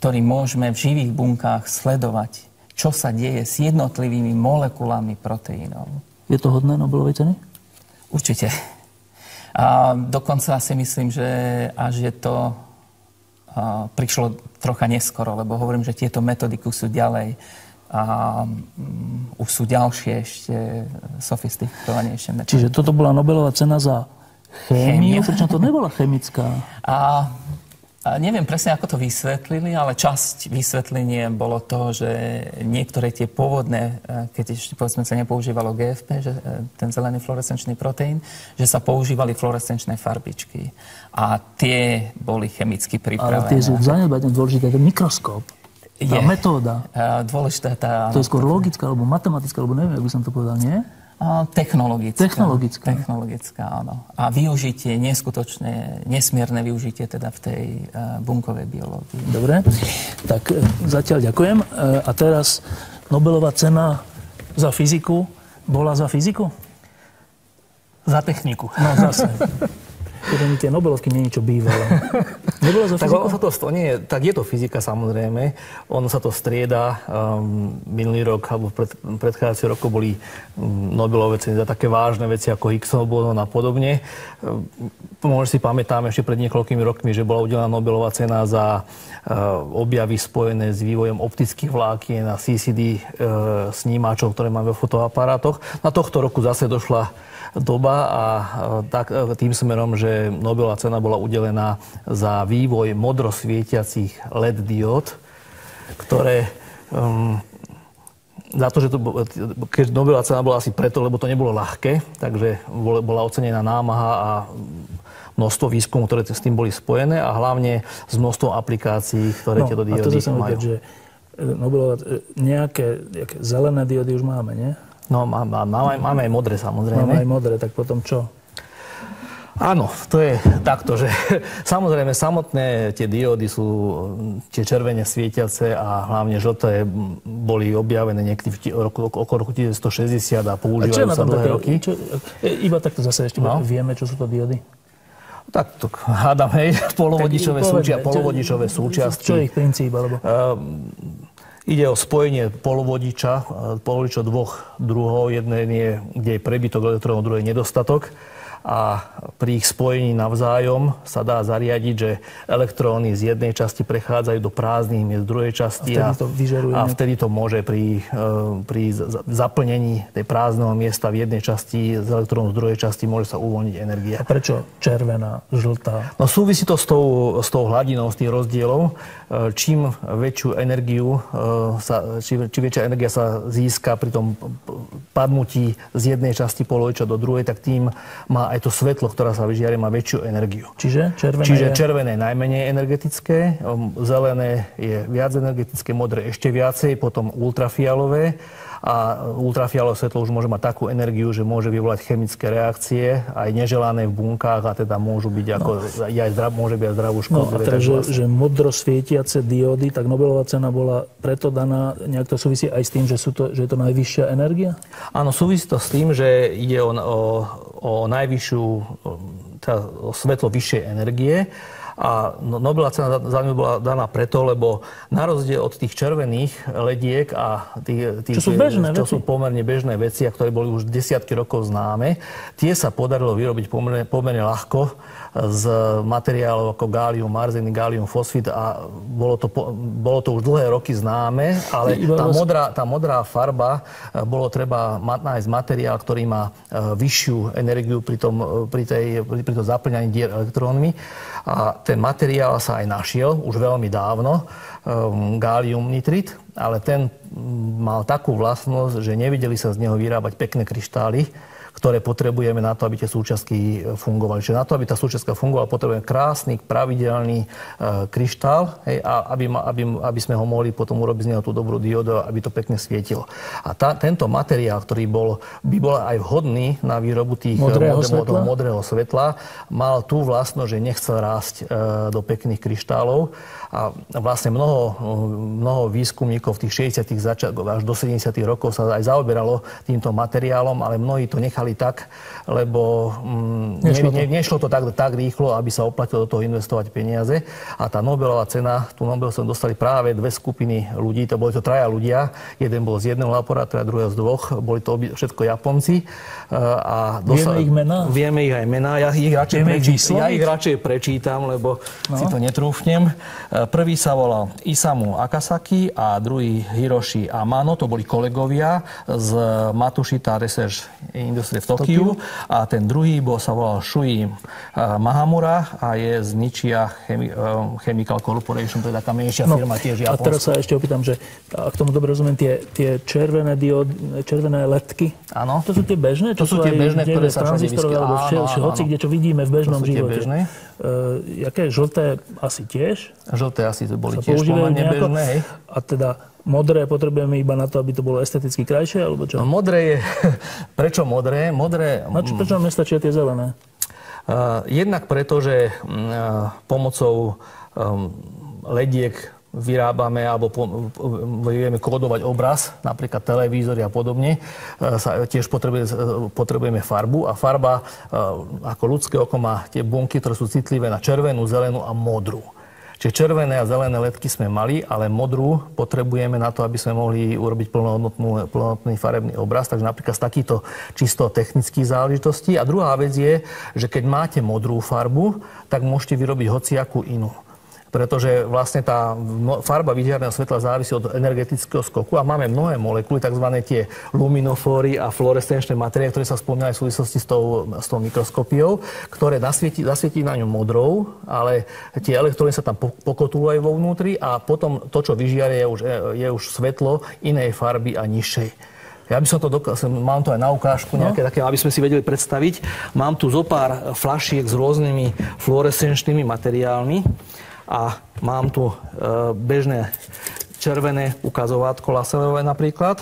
ktorý môžeme v živých bunkách sledovať, čo sa deje s jednotlivými molekulami proteínov. Je to hodné Nobelovej ceny? Určite. A dokonca si myslím, že až je to a, prišlo trocha neskoro, lebo hovorím, že tieto metodiky sú ďalej a um, už sú ďalšie ešte sofistikovanejšie metody. Čiže toto bola Nobelová cena za chémiu, pričom to nebola chemická. A a neviem presne, ako to vysvetlili, ale časť vysvetlenie bolo to, že niektoré tie pôvodné, e, keď ešte povedzme sa nepoužívalo GFP, že e, ten zelený fluorescenčný proteín, že sa používali fluorescenčné farbičky. A tie boli chemicky pripravené. Ale tie sú zanedbateľne dôležité, ten mikroskop. Tá je, metóda. E, dôležitá tá... To je skôr logická, alebo matematická, alebo neviem, ako by som to povedal, nie? Technologická. Technologická. Technologická, áno. A využitie, neskutočné, nesmierne využitie teda v tej uh, bunkovej biológii. Dobre, tak e, zatiaľ ďakujem. E, a teraz Nobelová cena za fyziku bola za fyziku? Za techniku. No zase. Keď ani tie Nobelovky nie niečo bývalé. Nebolo za tak sa to, nie, tak je to fyzika samozrejme. Ono sa to strieda. Um, minulý rok alebo pred, predchádzajúci rok boli um, Nobelové ceny za také vážne veci ako Higgsov bozon a podobne. Um, možno si pamätáme ešte pred niekoľkými rokmi, že bola udelená Nobelová cena za uh, objavy spojené s vývojom optických vlákien a CCD uh, snímačov, ktoré máme vo fotoaparátoch. Na tohto roku zase došla doba a tak, e, tým smerom, že Nobelová cena bola udelená za vývoj modrosvietiacich LED diód, ktoré um, za to, že to, keď Nobelová cena bola asi preto, lebo to nebolo ľahké, takže bola ocenená námaha a množstvo výskumov, ktoré s tým boli spojené a hlavne s množstvom aplikácií, ktoré no, tieto diódy majú. Vedieť, že Nobelová, e, nejaké, nejaké zelené diódy už máme, nie? No, máme, máme, máme aj modré samozrejme. Máme aj modré, tak potom čo? Áno, to je takto, že samozrejme samotné tie diódy sú tie červene svietiace a hlavne žlté boli objavené niekedy v roku, okolo roku 1960 a používajú a sa dlhé roky. Čo, e, iba takto zase ešte no. vieme, čo sú to diódy? Tak, to hádam, hej, polovodičové, súčia, polovodičové súčiastky. Čo, je ich princíp? Alebo? Uh, Ide o spojenie polovodiča, polovodičov dvoch druhov. Jedné je, kde je prebytok elektrónov, druhé je nedostatok. A pri ich spojení navzájom sa dá zariadiť, že elektróny z jednej časti prechádzajú do prázdnych miest z druhej časti a vtedy to, vyžeruje a vtedy to môže pri, e, pri zaplnení tej prázdneho miesta v jednej časti z elektrónu z druhej časti môže sa uvoľniť energia. A prečo červená, žltá? No súvisí to s tou, s tou hladinou, s tých rozdielov. E, čím väčšiu energiu e, sa, či, či väčšia energia sa získa pri tom padnutí z jednej časti poloviča do druhej, tak tým má aj to svetlo, ktorá sa vyžiari, má väčšiu energiu. Čiže červené Čiže je... červené je najmenej energetické, um, zelené je viac energetické, modré ešte viacej, potom ultrafialové a ultrafialové svetlo už môže mať takú energiu, že môže vyvolať chemické reakcie, aj neželané v bunkách a teda môžu byť ako, no. aj zdrav, môže byť aj zdravú škodu. No a teda, že, vlastne. že modro svietiace diódy, tak Nobelová cena bola preto daná, nejak to súvisí aj s tým, že, sú to, že je to najvyššia energia? Áno, súvisí to s tým, že ide o, o, o najvyššiu, teda o svetlo vyššej energie a no, Nobelová cena za ňu bola daná preto, lebo na rozdiel od tých červených lediek a tých, tých čo sú, bežné čo veci. sú pomerne bežné veci a ktoré boli už desiatky rokov známe, tie sa podarilo vyrobiť pomerne, pomerne ľahko z materiálov ako gálium, arzeny, gálium, fosfid a bolo to, bolo to už dlhé roky známe, ale tá modrá, tá modrá farba, e, bolo treba nájsť materiál, ktorý má e, vyššiu energiu pri tom, e, pri tej, pri, tom zaplňaní dier elektrónmi. A ten materiál sa aj našiel už veľmi dávno, um, gálium nitrit, ale ten mal takú vlastnosť, že nevideli sa z neho vyrábať pekné kryštály, ktoré potrebujeme na to, aby tie súčiastky fungovali. Čiže na to, aby tá súčiastka fungovala, potrebujeme krásny, pravidelný e, kryštál, hej, a aby, aby, aby sme ho mohli potom urobiť z neho tú dobrú diodu, aby to pekne svietilo. A tá, tento materiál, ktorý bol, by bol aj vhodný na výrobu tých modrého, modrého, svetla? modrého svetla, mal tú vlastnosť, že nechcel rásť e, do pekných kryštálov. A vlastne mnoho, mnoho výskumníkov v tých 60 začiatkoch až do 70 rokov sa aj zaoberalo týmto materiálom, ale mnohí to nechali tak, lebo mm, nešlo, ne, to. nešlo to tak, tak rýchlo, aby sa oplatilo do toho investovať peniaze. A tá Nobelová cena, tú Nobel som dostali práve dve skupiny ľudí, to boli to traja ľudia, jeden bol z jedného laboratória, druhého z dvoch, boli to všetko Japonci. A dostali, vieme ich mená? Vieme ich aj mená, ja ich radšej, prečítam, ja ich radšej prečítam, lebo no. si to netrúfnem. Prvý sa volal Isamu Akasaki a druhý Hiroshi Amano. To boli kolegovia z Matushita Research Industry v Tokiu. A ten druhý bol, sa volal Shui eh, Mahamura a je z Nichia Chemi- eh, Chemical Corporation, taká menšia no, firma tiež Japonská. A teraz sa ešte opýtam, že ak tomu dobre rozumiem, tie, tie červené, diod, červené letky, Áno. to sú tie bežné? To sú tie bežné, ktoré sa všade vyskytujú. Hoci kde, čo vidíme v bežnom to sú živote. Bežné. Uh, jaké žlté asi tiež? Žlté asi to boli tiež pomerne bežné. Hej. A teda modré potrebujeme iba na to, aby to bolo esteticky krajšie, alebo čo? No, modré je... prečo modré? Modré... No, čo, prečo nám nestačia tie zelené? Uh, jednak preto, že uh, pomocou um, lediek vyrábame alebo vieme kódovať obraz, napríklad televízory a podobne, e, sa tiež potrebuje, e, potrebujeme farbu a farba e, ako ľudské oko má tie bunky, ktoré sú citlivé na červenú, zelenú a modrú. Čiže červené a zelené letky sme mali, ale modrú potrebujeme na to, aby sme mohli urobiť plnohodnotný farebný obraz. Takže napríklad z takýchto čisto technických záležitostí. A druhá vec je, že keď máte modrú farbu, tak môžete vyrobiť hociakú inú pretože vlastne tá farba vyžiarného svetla závisí od energetického skoku a máme mnohé molekuly, tzv. tie luminofóry a fluorescenčné materiály, ktoré sa spomínali v súvislosti s tou, s tou mikroskopiou, ktoré nasvietí, zasvietí na ňu modrou, ale tie elektróny sa tam pokotúvajú vo vnútri a potom to, čo vyžiarie, je už, je už svetlo inej farby a nižšej. Ja by som to dokázal, mám to aj na ukážku no. nejaké také, aby sme si vedeli predstaviť. Mám tu zo pár flašiek s rôznymi fluorescenčnými materiálmi a mám tu e, bežné červené ukazovátko laserové napríklad,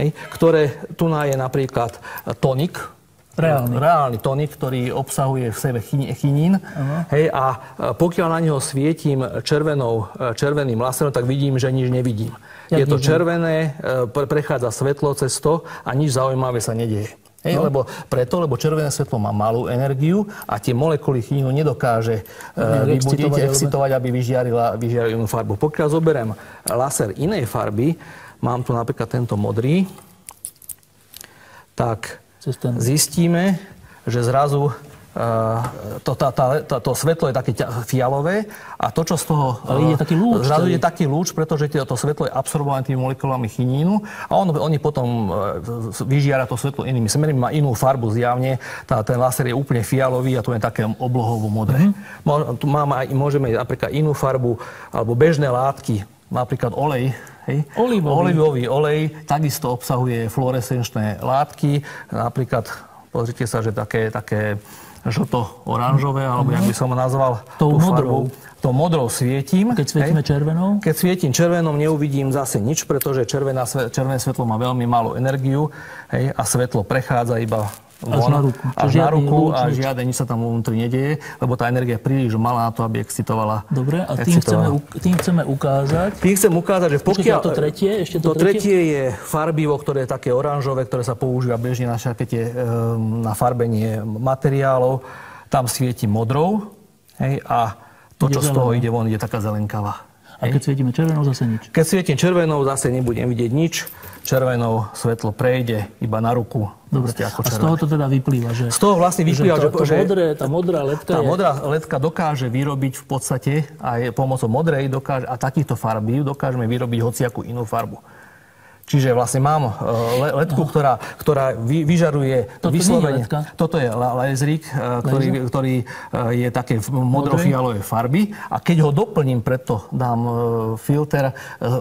hej, ktoré tu je napríklad tonik, Reálny. Reálny tonik, ktorý obsahuje v sebe chinín. Uh-huh. Hej, a e, pokiaľ na neho svietim červenou, e, červeným laserom, tak vidím, že nič nevidím. Ja Je to červené, prechádza svetlo cez to a nič zaujímavé sa nedieje. Hej, no. lebo, preto, lebo červené svetlo má malú energiu a tie molekuly chinínu nedokáže uh, vybudiť, excitovať, aby vyžiarila, vyžiarila inú farbu. Pokiaľ zoberiem laser inej farby, mám tu napríklad tento modrý, tak zistíme, že zrazu to, tá, tá, tá, to svetlo je také fialové a to, čo z toho... Ale ide taký lúč. Zrazu je taký lúč, pretože to svetlo je absorbované tými molekulami chinínu a on, oni potom vyžiara to svetlo inými smermi, má inú farbu zjavne. Tá, ten laser je úplne fialový a to je také oblohovo modré. Mm-hmm. Máme, môžeme napríklad inú farbu alebo bežné látky, napríklad olej, Hej. Olivový. Olivový olej takisto obsahuje fluorescenčné látky. Napríklad, pozrite sa, že také, také žlto-oranžové, alebo jak by som ho nazval, tou modrou. To modrou svietím. Keď svietime červenou? Keď svietim červenou, neuvidím zase nič, pretože červená, červené svetlo má veľmi malú energiu hej, a svetlo prechádza iba Až na ruku. Až na ruku a žiadne nič sa tam vnútri nedieje, lebo tá energia je príliš malá na to, aby excitovala. Dobre, a tým chceme, tým chceme ukázať... Tým chcem ukázať, že pokiaľ... to tretie, ešte to, to tretie? tretie je farbivo, ktoré je také oranžové, ktoré sa používa bežne na šakete ehm, na farbenie materiálov. Tam svieti modrou hej, a to, čo z toho ide von, je taká zelenkavá. A keď svietime červenou, zase nič? Keď svietim červenou, zase nebudem vidieť nič. Červenou svetlo prejde iba na ruku. Dobre, ako a z toho to teda vyplýva, že... Z toho vlastne vyplýva, že, to, že, to modré, tá modrá ledka Tá je... modrá ledka dokáže vyrobiť v podstate aj pomocou modrej dokáže, a takýchto farbí dokážeme vyrobiť hociakú inú farbu. Čiže vlastne mám e, letku, ktorá, ktorá vy, vyžaruje Toto vyslovene... Je Toto je lézrik, e, ktorý, ktorý e, je také modrofialovej farby a keď ho doplním, preto dám filter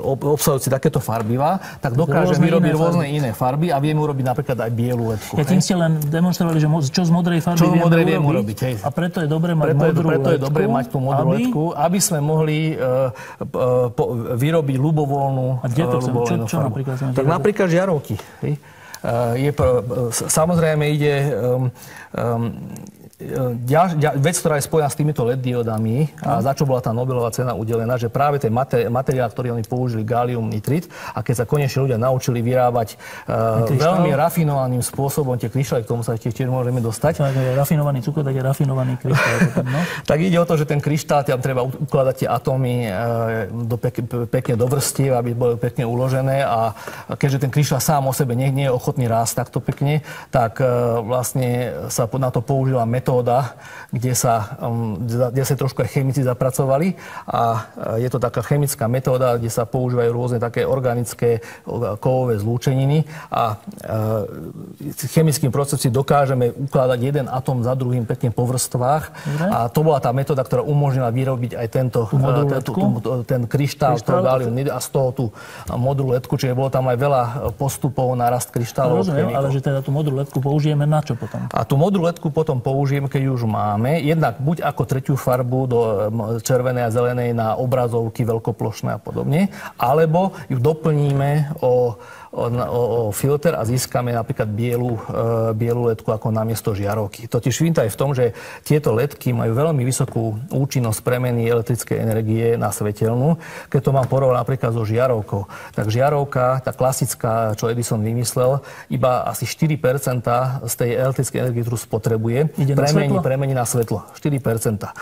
obsahujúci takéto farbivá, tak dokáže vyrobiť rôzne iné farby a viem urobiť napríklad aj bielu letku. Ja tým ste len demonstrovali, že čo z modrej farby čo viem, modrej viem urobiť. Hej. A preto je dobré mať preto modrú je, preto je dobré mať tú modrú aby... letku, aby sme mohli uh, uh, po, vyrobiť ľubovoľnú A kde to chcem? Čo, čo napríklad tak napríklad žiarovky. Hej. Je, samozrejme ide um, um, ďal, ďal, vec, ktorá je spojená s týmito LED diodami a za čo bola tá Nobelová cena udelená, že práve ten materiál, ktorý oni použili, gallium nitrit, a keď sa konečne ľudia naučili vyrábať uh, veľmi rafinovaným spôsobom tie kryštály, k tomu sa ešte tiež môžeme dostať. Tak je rafinovaný cukor, tak je rafinovaný kryštál. No? tak ide o to, že ten kryštál, tam treba ukladať tie atómy uh, do pek, pekne do vrstiev, aby boli pekne uložené a keďže ten kryštál sám o sebe nie, nie je ochotný rásť takto pekne, tak uh, vlastne sa na to použila metóda metóda, kde sa, um, kde sa trošku aj chemici zapracovali a je to taká chemická metóda, kde sa používajú rôzne také organické kovové zlúčeniny a chemickým procesom dokážeme ukladať jeden atom za druhým pekne po vrstvách a to bola tá metóda, ktorá umožnila vyrobiť aj tento, ten, ten kryštál, kryštál galium a z toho tú modrú letku, čiže bolo tam aj veľa postupov na rast kryštálov. Rozumiem, ale že teda tú modrú letku použijeme na čo potom? A tú modrú letku potom použijeme použijeme, keď už máme, jednak buď ako tretiu farbu do červenej a zelenej na obrazovky veľkoplošné a podobne, alebo ju doplníme o o, o, o filter a získame napríklad bielu, e, bielu ledku ako namiesto žiarovky. Totiž finta je v tom, že tieto ledky majú veľmi vysokú účinnosť premeny elektrickej energie na svetelnú. Keď to mám porovnať napríklad so žiarovkou, tak žiarovka, tá klasická, čo Edison vymyslel, iba asi 4% z tej elektrickej energie, ktorú spotrebuje, Ide premení, na premení na svetlo. 4%. A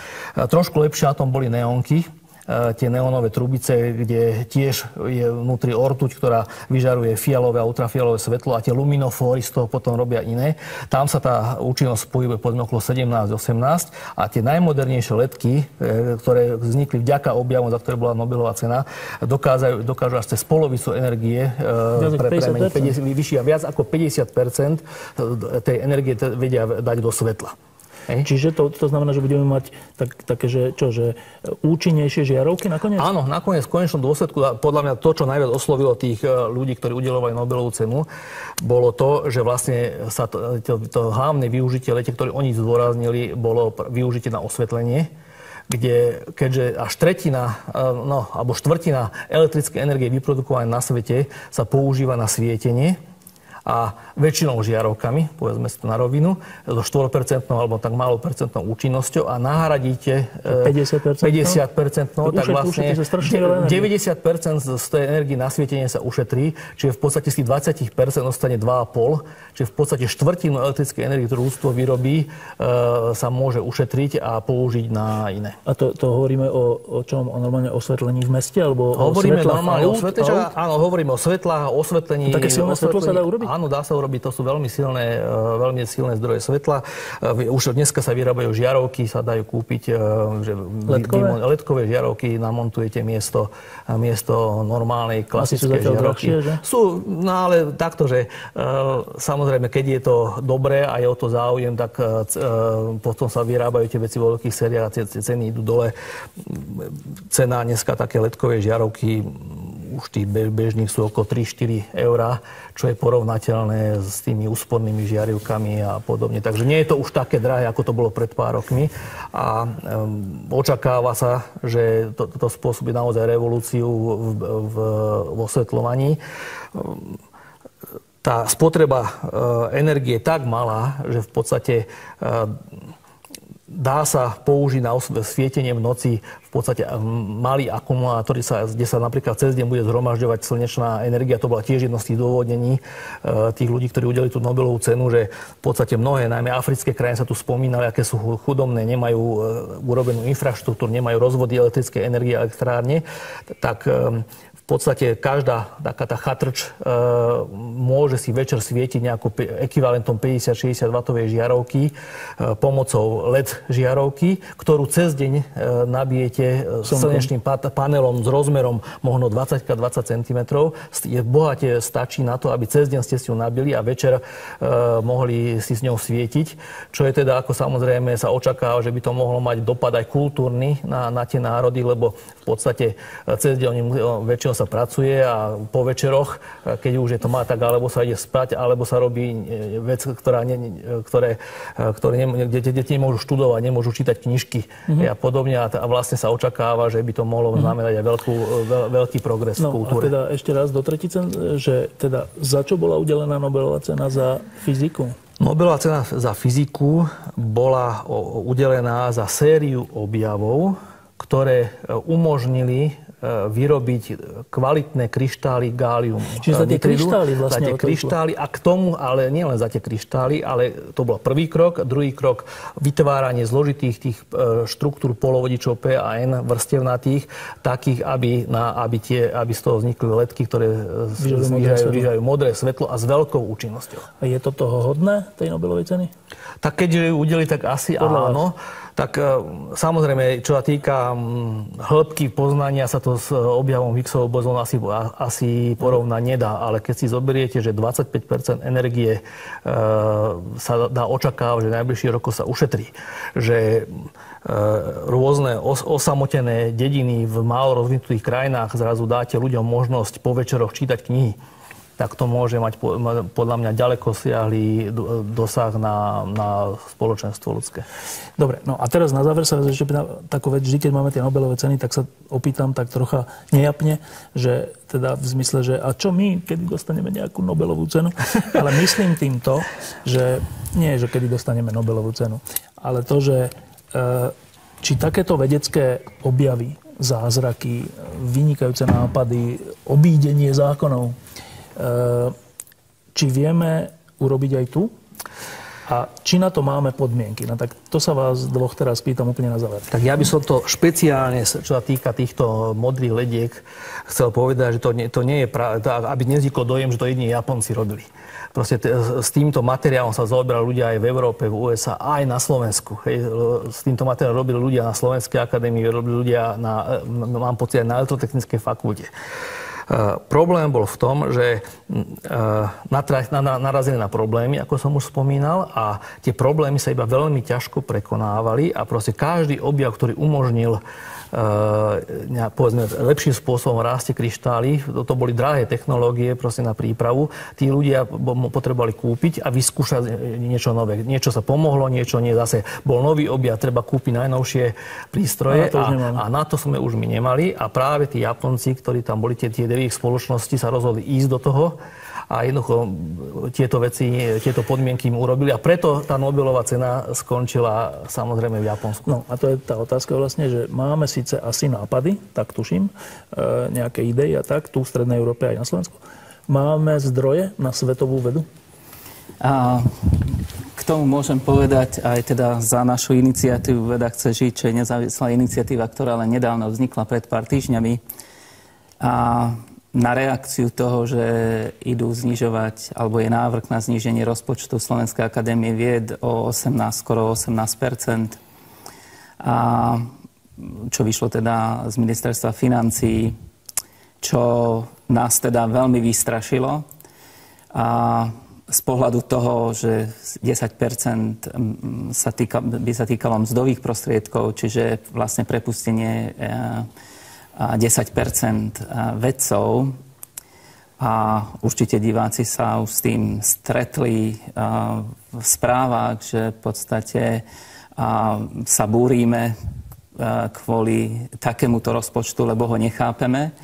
trošku lepšie na tom boli neonky, tie neonové trubice, kde tiež je vnútri ortuť, ktorá vyžaruje fialové a ultrafialové svetlo a tie luminofóry z toho potom robia iné. Tam sa tá účinnosť pohybuje pod okolo 17-18 a tie najmodernejšie letky, e, ktoré vznikli vďaka objavom, za ktoré bola Nobelová cena, dokážu, dokážu až cez polovicu energie e, pre premeniť vyššia viac ako 50% tej energie vedia dať do svetla. Hej. Čiže to, to znamená, že budeme mať tak, také, že, čo, že účinnejšie žiarovky nakoniec? Áno, nakoniec v konečnom dôsledku, podľa mňa to, čo najviac oslovilo tých e, ľudí, ktorí udelovali Nobelovú cenu, bolo to, že vlastne sa to, to, to hlavné využitie lete, ktoré oni zdôraznili, bolo využitie na osvetlenie kde keďže až tretina, e, no, alebo štvrtina elektrickej energie vyprodukované na svete sa používa na svietenie, a väčšinou žiarovkami, povedzme si to na rovinu, so 4% alebo tak málo percentnou účinnosťou a nahradíte 50%, 50% no, tak vlastne 90% z tej energie na svietenie sa ušetrí, čiže v podstate z tých 20% ostane 2,5, čiže v podstate štvrtinu elektrickej energie, ktorú ľudstvo vyrobí, e, sa môže ušetriť a použiť na iné. A to, to hovoríme o, o čom? O normálne osvetlení v meste? Alebo hovoríme o normálne o svetle, áno, hovoríme o svetlách, osvetlení. Také silné svetlo sa dá urobiť? Áno, dá sa urobiť, to sú veľmi silné, veľmi silné zdroje svetla. Už dneska sa vyrábajú žiarovky, sa dajú kúpiť, že letkové, letkové žiarovky namontujete miesto, miesto normálnej klasickej žiarovky. Drahšie, že? Sú, no ale takto, že samozrejme, keď je to dobré a je o to záujem, tak potom sa vyrábajú tie veci vo veľkých sériách a tie ceny idú dole. Cena dneska také letkové žiarovky už tých bežných sú okolo 3-4 eur, čo je porovnateľné s tými úspornými žiarivkami a podobne. Takže nie je to už také drahé, ako to bolo pred pár rokmi. A um, očakáva sa, že to, to spôsobí naozaj revolúciu v, v, v osvetľovaní. Um, tá spotreba energie je tak malá, že v podstate dá sa použiť na svietenie v noci v podstate malý akumulátor, kde sa napríklad cez deň bude zhromažďovať slnečná energia. To bola tiež jedno z tých dôvodnení e, tých ľudí, ktorí udeli tú Nobelovú cenu, že v podstate mnohé, najmä africké krajiny sa tu spomínali, aké sú chudobné, nemajú e, urobenú infraštruktúru, nemajú rozvody elektrickej energie elektrárne, tak e, podstate každá taká tá chatrč e, môže si večer svietiť nejakú ekvivalentom 50-60 W žiarovky e, pomocou LED žiarovky, ktorú cez deň e, nabijete e, slnečným panelom s rozmerom možno 20x20 cm. Je bohate stačí na to, aby cez deň ste si ju nabili a večer e, mohli si s ňou svietiť. Čo je teda, ako samozrejme sa očakáva, že by to mohlo mať dopad aj kultúrny na, na tie národy, lebo v podstate e, cez deň oni väčšinou sa pracuje a po večeroch, keď už je to má, tak alebo sa ide spať, alebo sa robí e, vec, ktorá ne, ktoré, e, ktoré ne, kde deti nemôžu študovať, nemôžu čítať knižky mm-hmm. a podobne. A, vlastne sa očakáva, že by to mohlo mm-hmm. znamenať aj veľkú, veľ, veľký progres no, v kultúre. A teda ešte raz do tretice, že teda za čo bola udelená Nobelová cena za fyziku? Nobelová cena za fyziku bola udelená za sériu objavov, ktoré umožnili vyrobiť kvalitné kryštály gálium. Čiže za tie kryštály vlastne? Za tie kryštály a k tomu, ale nie len za tie kryštály, ale to bol prvý krok. Druhý krok, vytváranie zložitých tých e, štruktúr polovodičov P a N vrstevnatých, takých, aby, na, aby, tie, aby z toho vznikli letky, ktoré vyžajú modré svetlo a s veľkou účinnosťou. A je to toho hodné, tej Nobelovej ceny? Tak keď ju udeli, tak asi Podľa áno. Vás tak e, samozrejme, čo sa týka hĺbky poznania, sa to s objavom Higgsovho bozónu asi, asi porovnať nedá. Ale keď si zoberiete, že 25% energie e, sa dá očakávať, že najbližšie roko sa ušetrí, že e, rôzne osamotené dediny v málo rozvinutých krajinách zrazu dáte ľuďom možnosť po večeroch čítať knihy tak to môže mať podľa mňa ďaleko siahlý dosah na, na spoločenstvo ľudské. Dobre, no a teraz na záver sa ešte pýtam takú vec, vždy keď máme tie Nobelové ceny, tak sa opýtam tak trocha nejapne, že teda v zmysle, že a čo my, kedy dostaneme nejakú Nobelovú cenu? Ale myslím týmto, že nie, že kedy dostaneme Nobelovú cenu, ale to, že e, či takéto vedecké objavy, zázraky, vynikajúce nápady, obídenie zákonov, či vieme urobiť aj tu? A či na to máme podmienky? No tak to sa vás dvoch teraz pýtam úplne na záver. Tak ja by som to špeciálne, čo sa týka týchto modrých lediek, chcel povedať, že to nie, to nie je práve, aby nevzniklo dojem, že to jedine Japonci robili. Proste t- s týmto materiálom sa zaoberali ľudia aj v Európe, v USA, aj na Slovensku. Hej. S týmto materiálom robili ľudia na Slovenskej akadémii, robili ľudia na, mám pocit, aj na elektrotechnickej fakulte. Eh, problém bol v tom, že eh, narazili na problémy, ako som už spomínal, a tie problémy sa iba veľmi ťažko prekonávali a proste každý objav, ktorý umožnil uh, povedzme, lepším spôsobom rástie kryštály. To, boli drahé technológie proste na prípravu. Tí ľudia potrebovali kúpiť a vyskúšať niečo nové. Niečo sa pomohlo, niečo nie. Zase bol nový objav, treba kúpiť najnovšie prístroje. A na to, a, a na to sme už my nemali. A práve tí Japonci, ktorí tam boli, tie, tie spoločnosti, sa rozhodli ísť do toho a jednoducho tieto veci, tieto podmienky mu urobili a preto tá Nobelová cena skončila samozrejme v Japonsku. No a to je tá otázka vlastne, že máme síce asi nápady, tak tuším, e, nejaké idei a tak, tu v Strednej Európe aj na Slovensku. Máme zdroje na svetovú vedu? A k tomu môžem povedať aj teda za našu iniciatívu Veda chce žiť, čo je nezávislá iniciatíva, ktorá len nedávno vznikla pred pár týždňami. A na reakciu toho, že idú znižovať, alebo je návrh na zníženie rozpočtu Slovenskej akadémie vied o 18, skoro 18% a čo vyšlo teda z ministerstva financí, čo nás teda veľmi vystrašilo. A z pohľadu toho, že 10 sa týka, by sa týkalo mzdových prostriedkov, čiže vlastne prepustenie 10 e, vedcov. A určite diváci sa už s tým stretli e, v správach, že v podstate sa búríme kvôli takémuto rozpočtu, lebo ho nechápeme.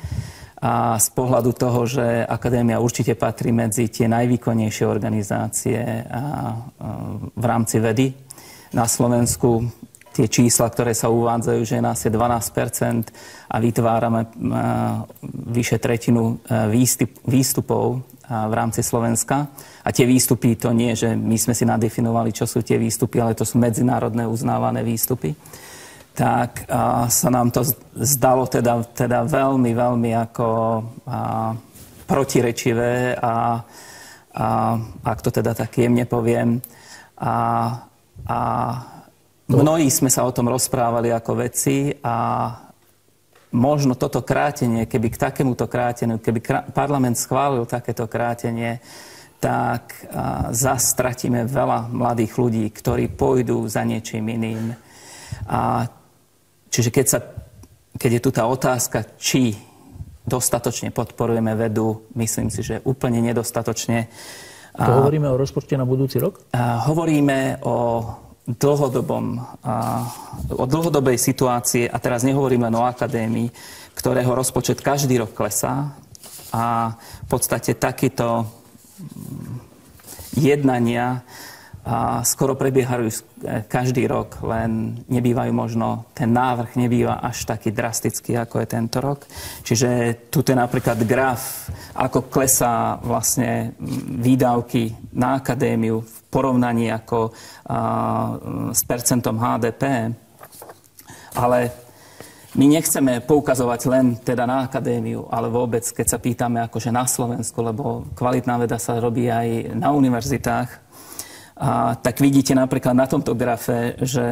A z pohľadu toho, že Akadémia určite patrí medzi tie najvýkonnejšie organizácie v rámci vedy na Slovensku, tie čísla, ktoré sa uvádzajú, že nás je 12% a vytvárame vyše tretinu výstupov v rámci Slovenska. A tie výstupy to nie, že my sme si nadefinovali, čo sú tie výstupy, ale to sú medzinárodné uznávané výstupy tak sa nám to zdalo teda, teda veľmi, veľmi ako a, protirečivé a, a ak to teda tak jemne poviem. A, a mnohí sme sa o tom rozprávali ako veci a možno toto krátenie, keby k takémuto kráteniu, keby parlament schválil takéto krátenie, tak zastratíme veľa mladých ľudí, ktorí pôjdu za niečím iným. A Čiže keď, sa, keď je tu tá otázka, či dostatočne podporujeme vedu, myslím si, že úplne nedostatočne. To hovoríme o rozpočte na budúci rok? A hovoríme o dlhodobom, a, o dlhodobej situácie, a teraz nehovorím len o akadémii, ktorého rozpočet každý rok klesá a v podstate takýto mm, jednania a skoro prebiehajú každý rok, len nebývajú možno, ten návrh nebýva až taký drastický, ako je tento rok. Čiže tu je napríklad graf, ako klesá vlastne výdavky na akadémiu v porovnaní ako s percentom HDP. Ale my nechceme poukazovať len teda na akadémiu, ale vôbec, keď sa pýtame akože na Slovensku, lebo kvalitná veda sa robí aj na univerzitách, a tak vidíte napríklad na tomto grafe, že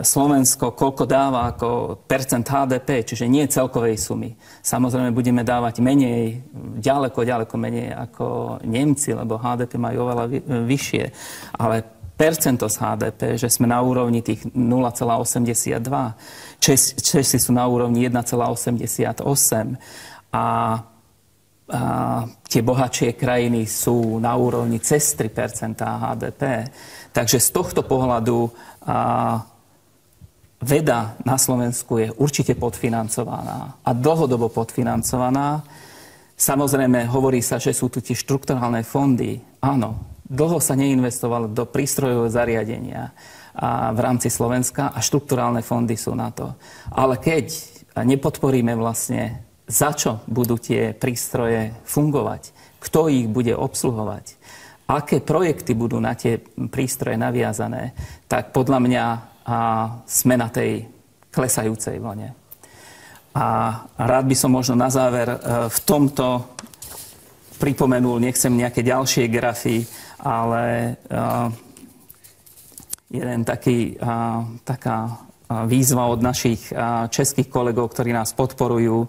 Slovensko koľko dáva ako percent HDP, čiže nie celkovej sumy. Samozrejme budeme dávať menej, ďaleko, ďaleko menej ako Nemci, lebo HDP majú oveľa vyššie. Ale percento z HDP, že sme na úrovni tých 0,82. Česi sú na úrovni 1,88. A a tie bohatšie krajiny sú na úrovni cez 3 HDP. Takže z tohto pohľadu a, veda na Slovensku je určite podfinancovaná a dlhodobo podfinancovaná. Samozrejme, hovorí sa, že sú tu tie štrukturálne fondy. Áno, dlho sa neinvestovalo do prístrojového zariadenia a v rámci Slovenska a štrukturálne fondy sú na to. Ale keď nepodporíme vlastne za čo budú tie prístroje fungovať, kto ich bude obsluhovať, aké projekty budú na tie prístroje naviazané, tak podľa mňa a, sme na tej klesajúcej vlne. A rád by som možno na záver e, v tomto pripomenul, nechcem nejaké ďalšie grafy, ale uh, jeden taký, uh, taká výzva od našich českých kolegov, ktorí nás podporujú,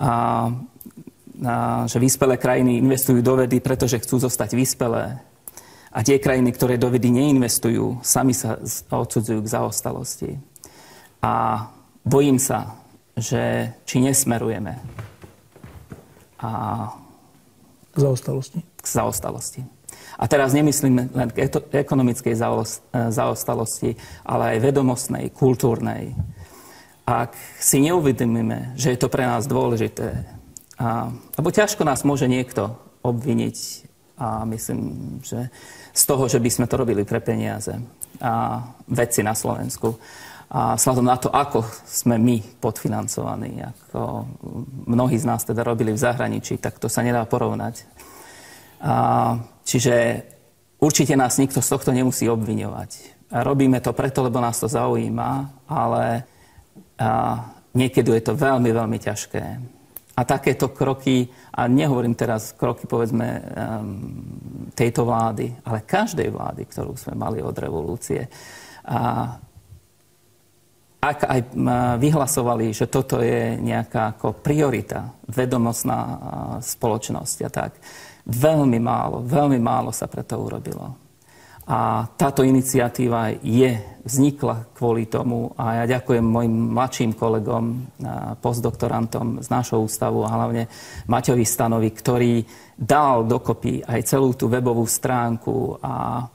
a, a že vyspelé krajiny investujú do vedy, pretože chcú zostať vyspelé. A tie krajiny, ktoré do vedy neinvestujú, sami sa odsudzujú k zaostalosti. A bojím sa, že či nesmerujeme a k zaostalosti. K zaostalosti. A teraz nemyslím len k ekonomickej zaostalosti, ale aj vedomostnej, kultúrnej, ak si neuvedomíme, že je to pre nás dôležité, a, lebo ťažko nás môže niekto obviniť a myslím, že z toho, že by sme to robili pre peniaze a veci na Slovensku. A vzhľadom na to, ako sme my podfinancovaní, ako mnohí z nás teda robili v zahraničí, tak to sa nedá porovnať. A, čiže určite nás nikto z tohto nemusí obviňovať. A robíme to preto, lebo nás to zaujíma, ale niekedy je to veľmi, veľmi ťažké. A A takéto kroky, a nehovorím teraz kroky povedzme tejto vlády, ale každej vlády, ktorú sme mali od revolúcie, a ak aj vyhlasovali, že toto je nejaká ako priorita, vedomostná spoločnosť a tak, veľmi málo, veľmi málo sa preto urobilo. A táto iniciatíva je, vznikla kvôli tomu. A ja ďakujem mojim mladším kolegom, postdoktorantom z nášho ústavu a hlavne Maťovi Stanovi, ktorý dal dokopy aj celú tú webovú stránku a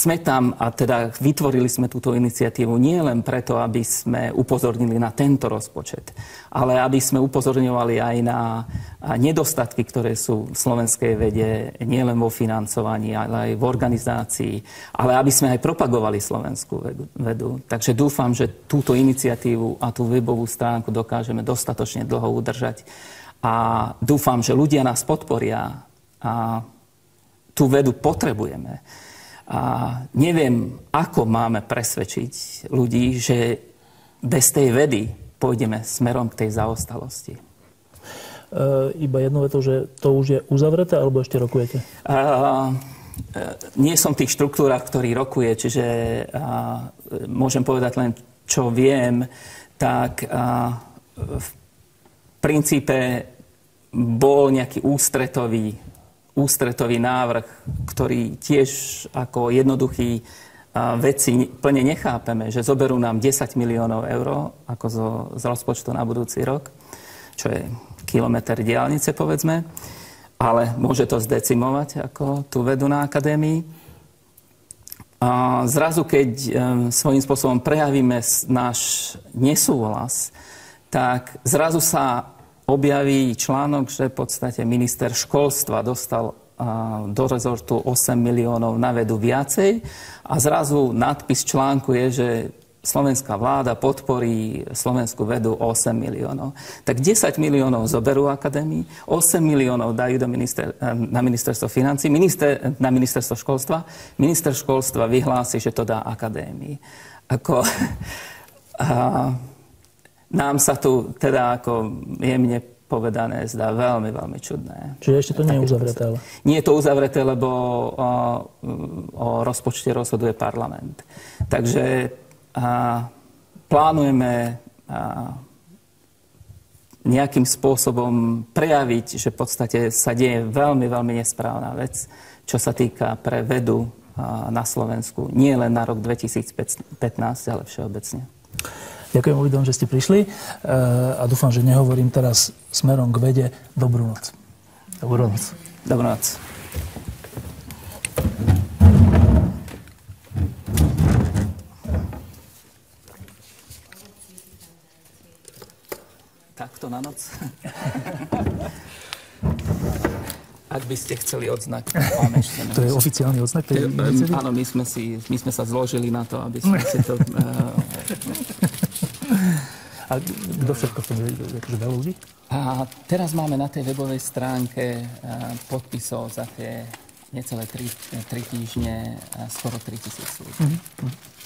sme tam, a teda vytvorili sme túto iniciatívu nie len preto, aby sme upozornili na tento rozpočet, ale aby sme upozorňovali aj na nedostatky, ktoré sú v slovenskej vede, nielen vo financovaní, ale aj v organizácii, ale aby sme aj propagovali slovenskú vedu. Takže dúfam, že túto iniciatívu a tú webovú stránku dokážeme dostatočne dlho udržať. A dúfam, že ľudia nás podporia a tú vedu potrebujeme. A neviem, ako máme presvedčiť ľudí, že bez tej vedy pôjdeme smerom k tej zaostalosti. E, iba jedno veto, že to už je uzavreté, alebo ešte rokujete? E, nie som v tých štruktúrach, ktorý rokuje, čiže a, môžem povedať len, čo viem, tak a, v princípe bol nejaký ústretový ústretový návrh, ktorý tiež ako jednoduchý veci plne nechápeme, že zoberú nám 10 miliónov eur ako zo, z rozpočtu na budúci rok, čo je kilometr diálnice, povedzme, ale môže to zdecimovať ako tú vedu na akadémii. A zrazu, keď um, svojím spôsobom prejavíme náš nesúhlas, tak zrazu sa objaví článok, že v podstate minister školstva dostal do rezortu 8 miliónov na vedu viacej a zrazu nadpis článku je, že slovenská vláda podporí slovenskú vedu 8 miliónov. Tak 10 miliónov zoberú akadémii, 8 miliónov dajú do minister, na ministerstvo financí, minister, na ministerstvo školstva. Minister školstva vyhlási, že to dá akadémii. Ako, a, nám sa tu teda ako jemne povedané zdá veľmi, veľmi čudné. Čiže ešte to nie je uzavreté, ale... Nie je to uzavreté, lebo o, o rozpočte rozhoduje parlament. Takže a, plánujeme a, nejakým spôsobom prejaviť, že v podstate sa deje veľmi, veľmi nesprávna vec, čo sa týka pre vedu a, na Slovensku. Nie len na rok 2015, ale všeobecne. Ďakujem ľuďom, že ste prišli eh, a dúfam, že nehovorím teraz smerom k vede. Dobrú noc. Dobrú noc. Dobrú noc. Takto na noc? Ak by ste chceli odznak. To je oficiálny odznak? Tej áno, my sme, si, my sme sa zložili na to, aby sme si to... Uh, a kto všetko tom je? Akože veľa ľudí? A teraz máme na tej webovej stránke podpisov za tie necelé 3, 3 týždne skoro 3000 ľudí. Mm-hmm.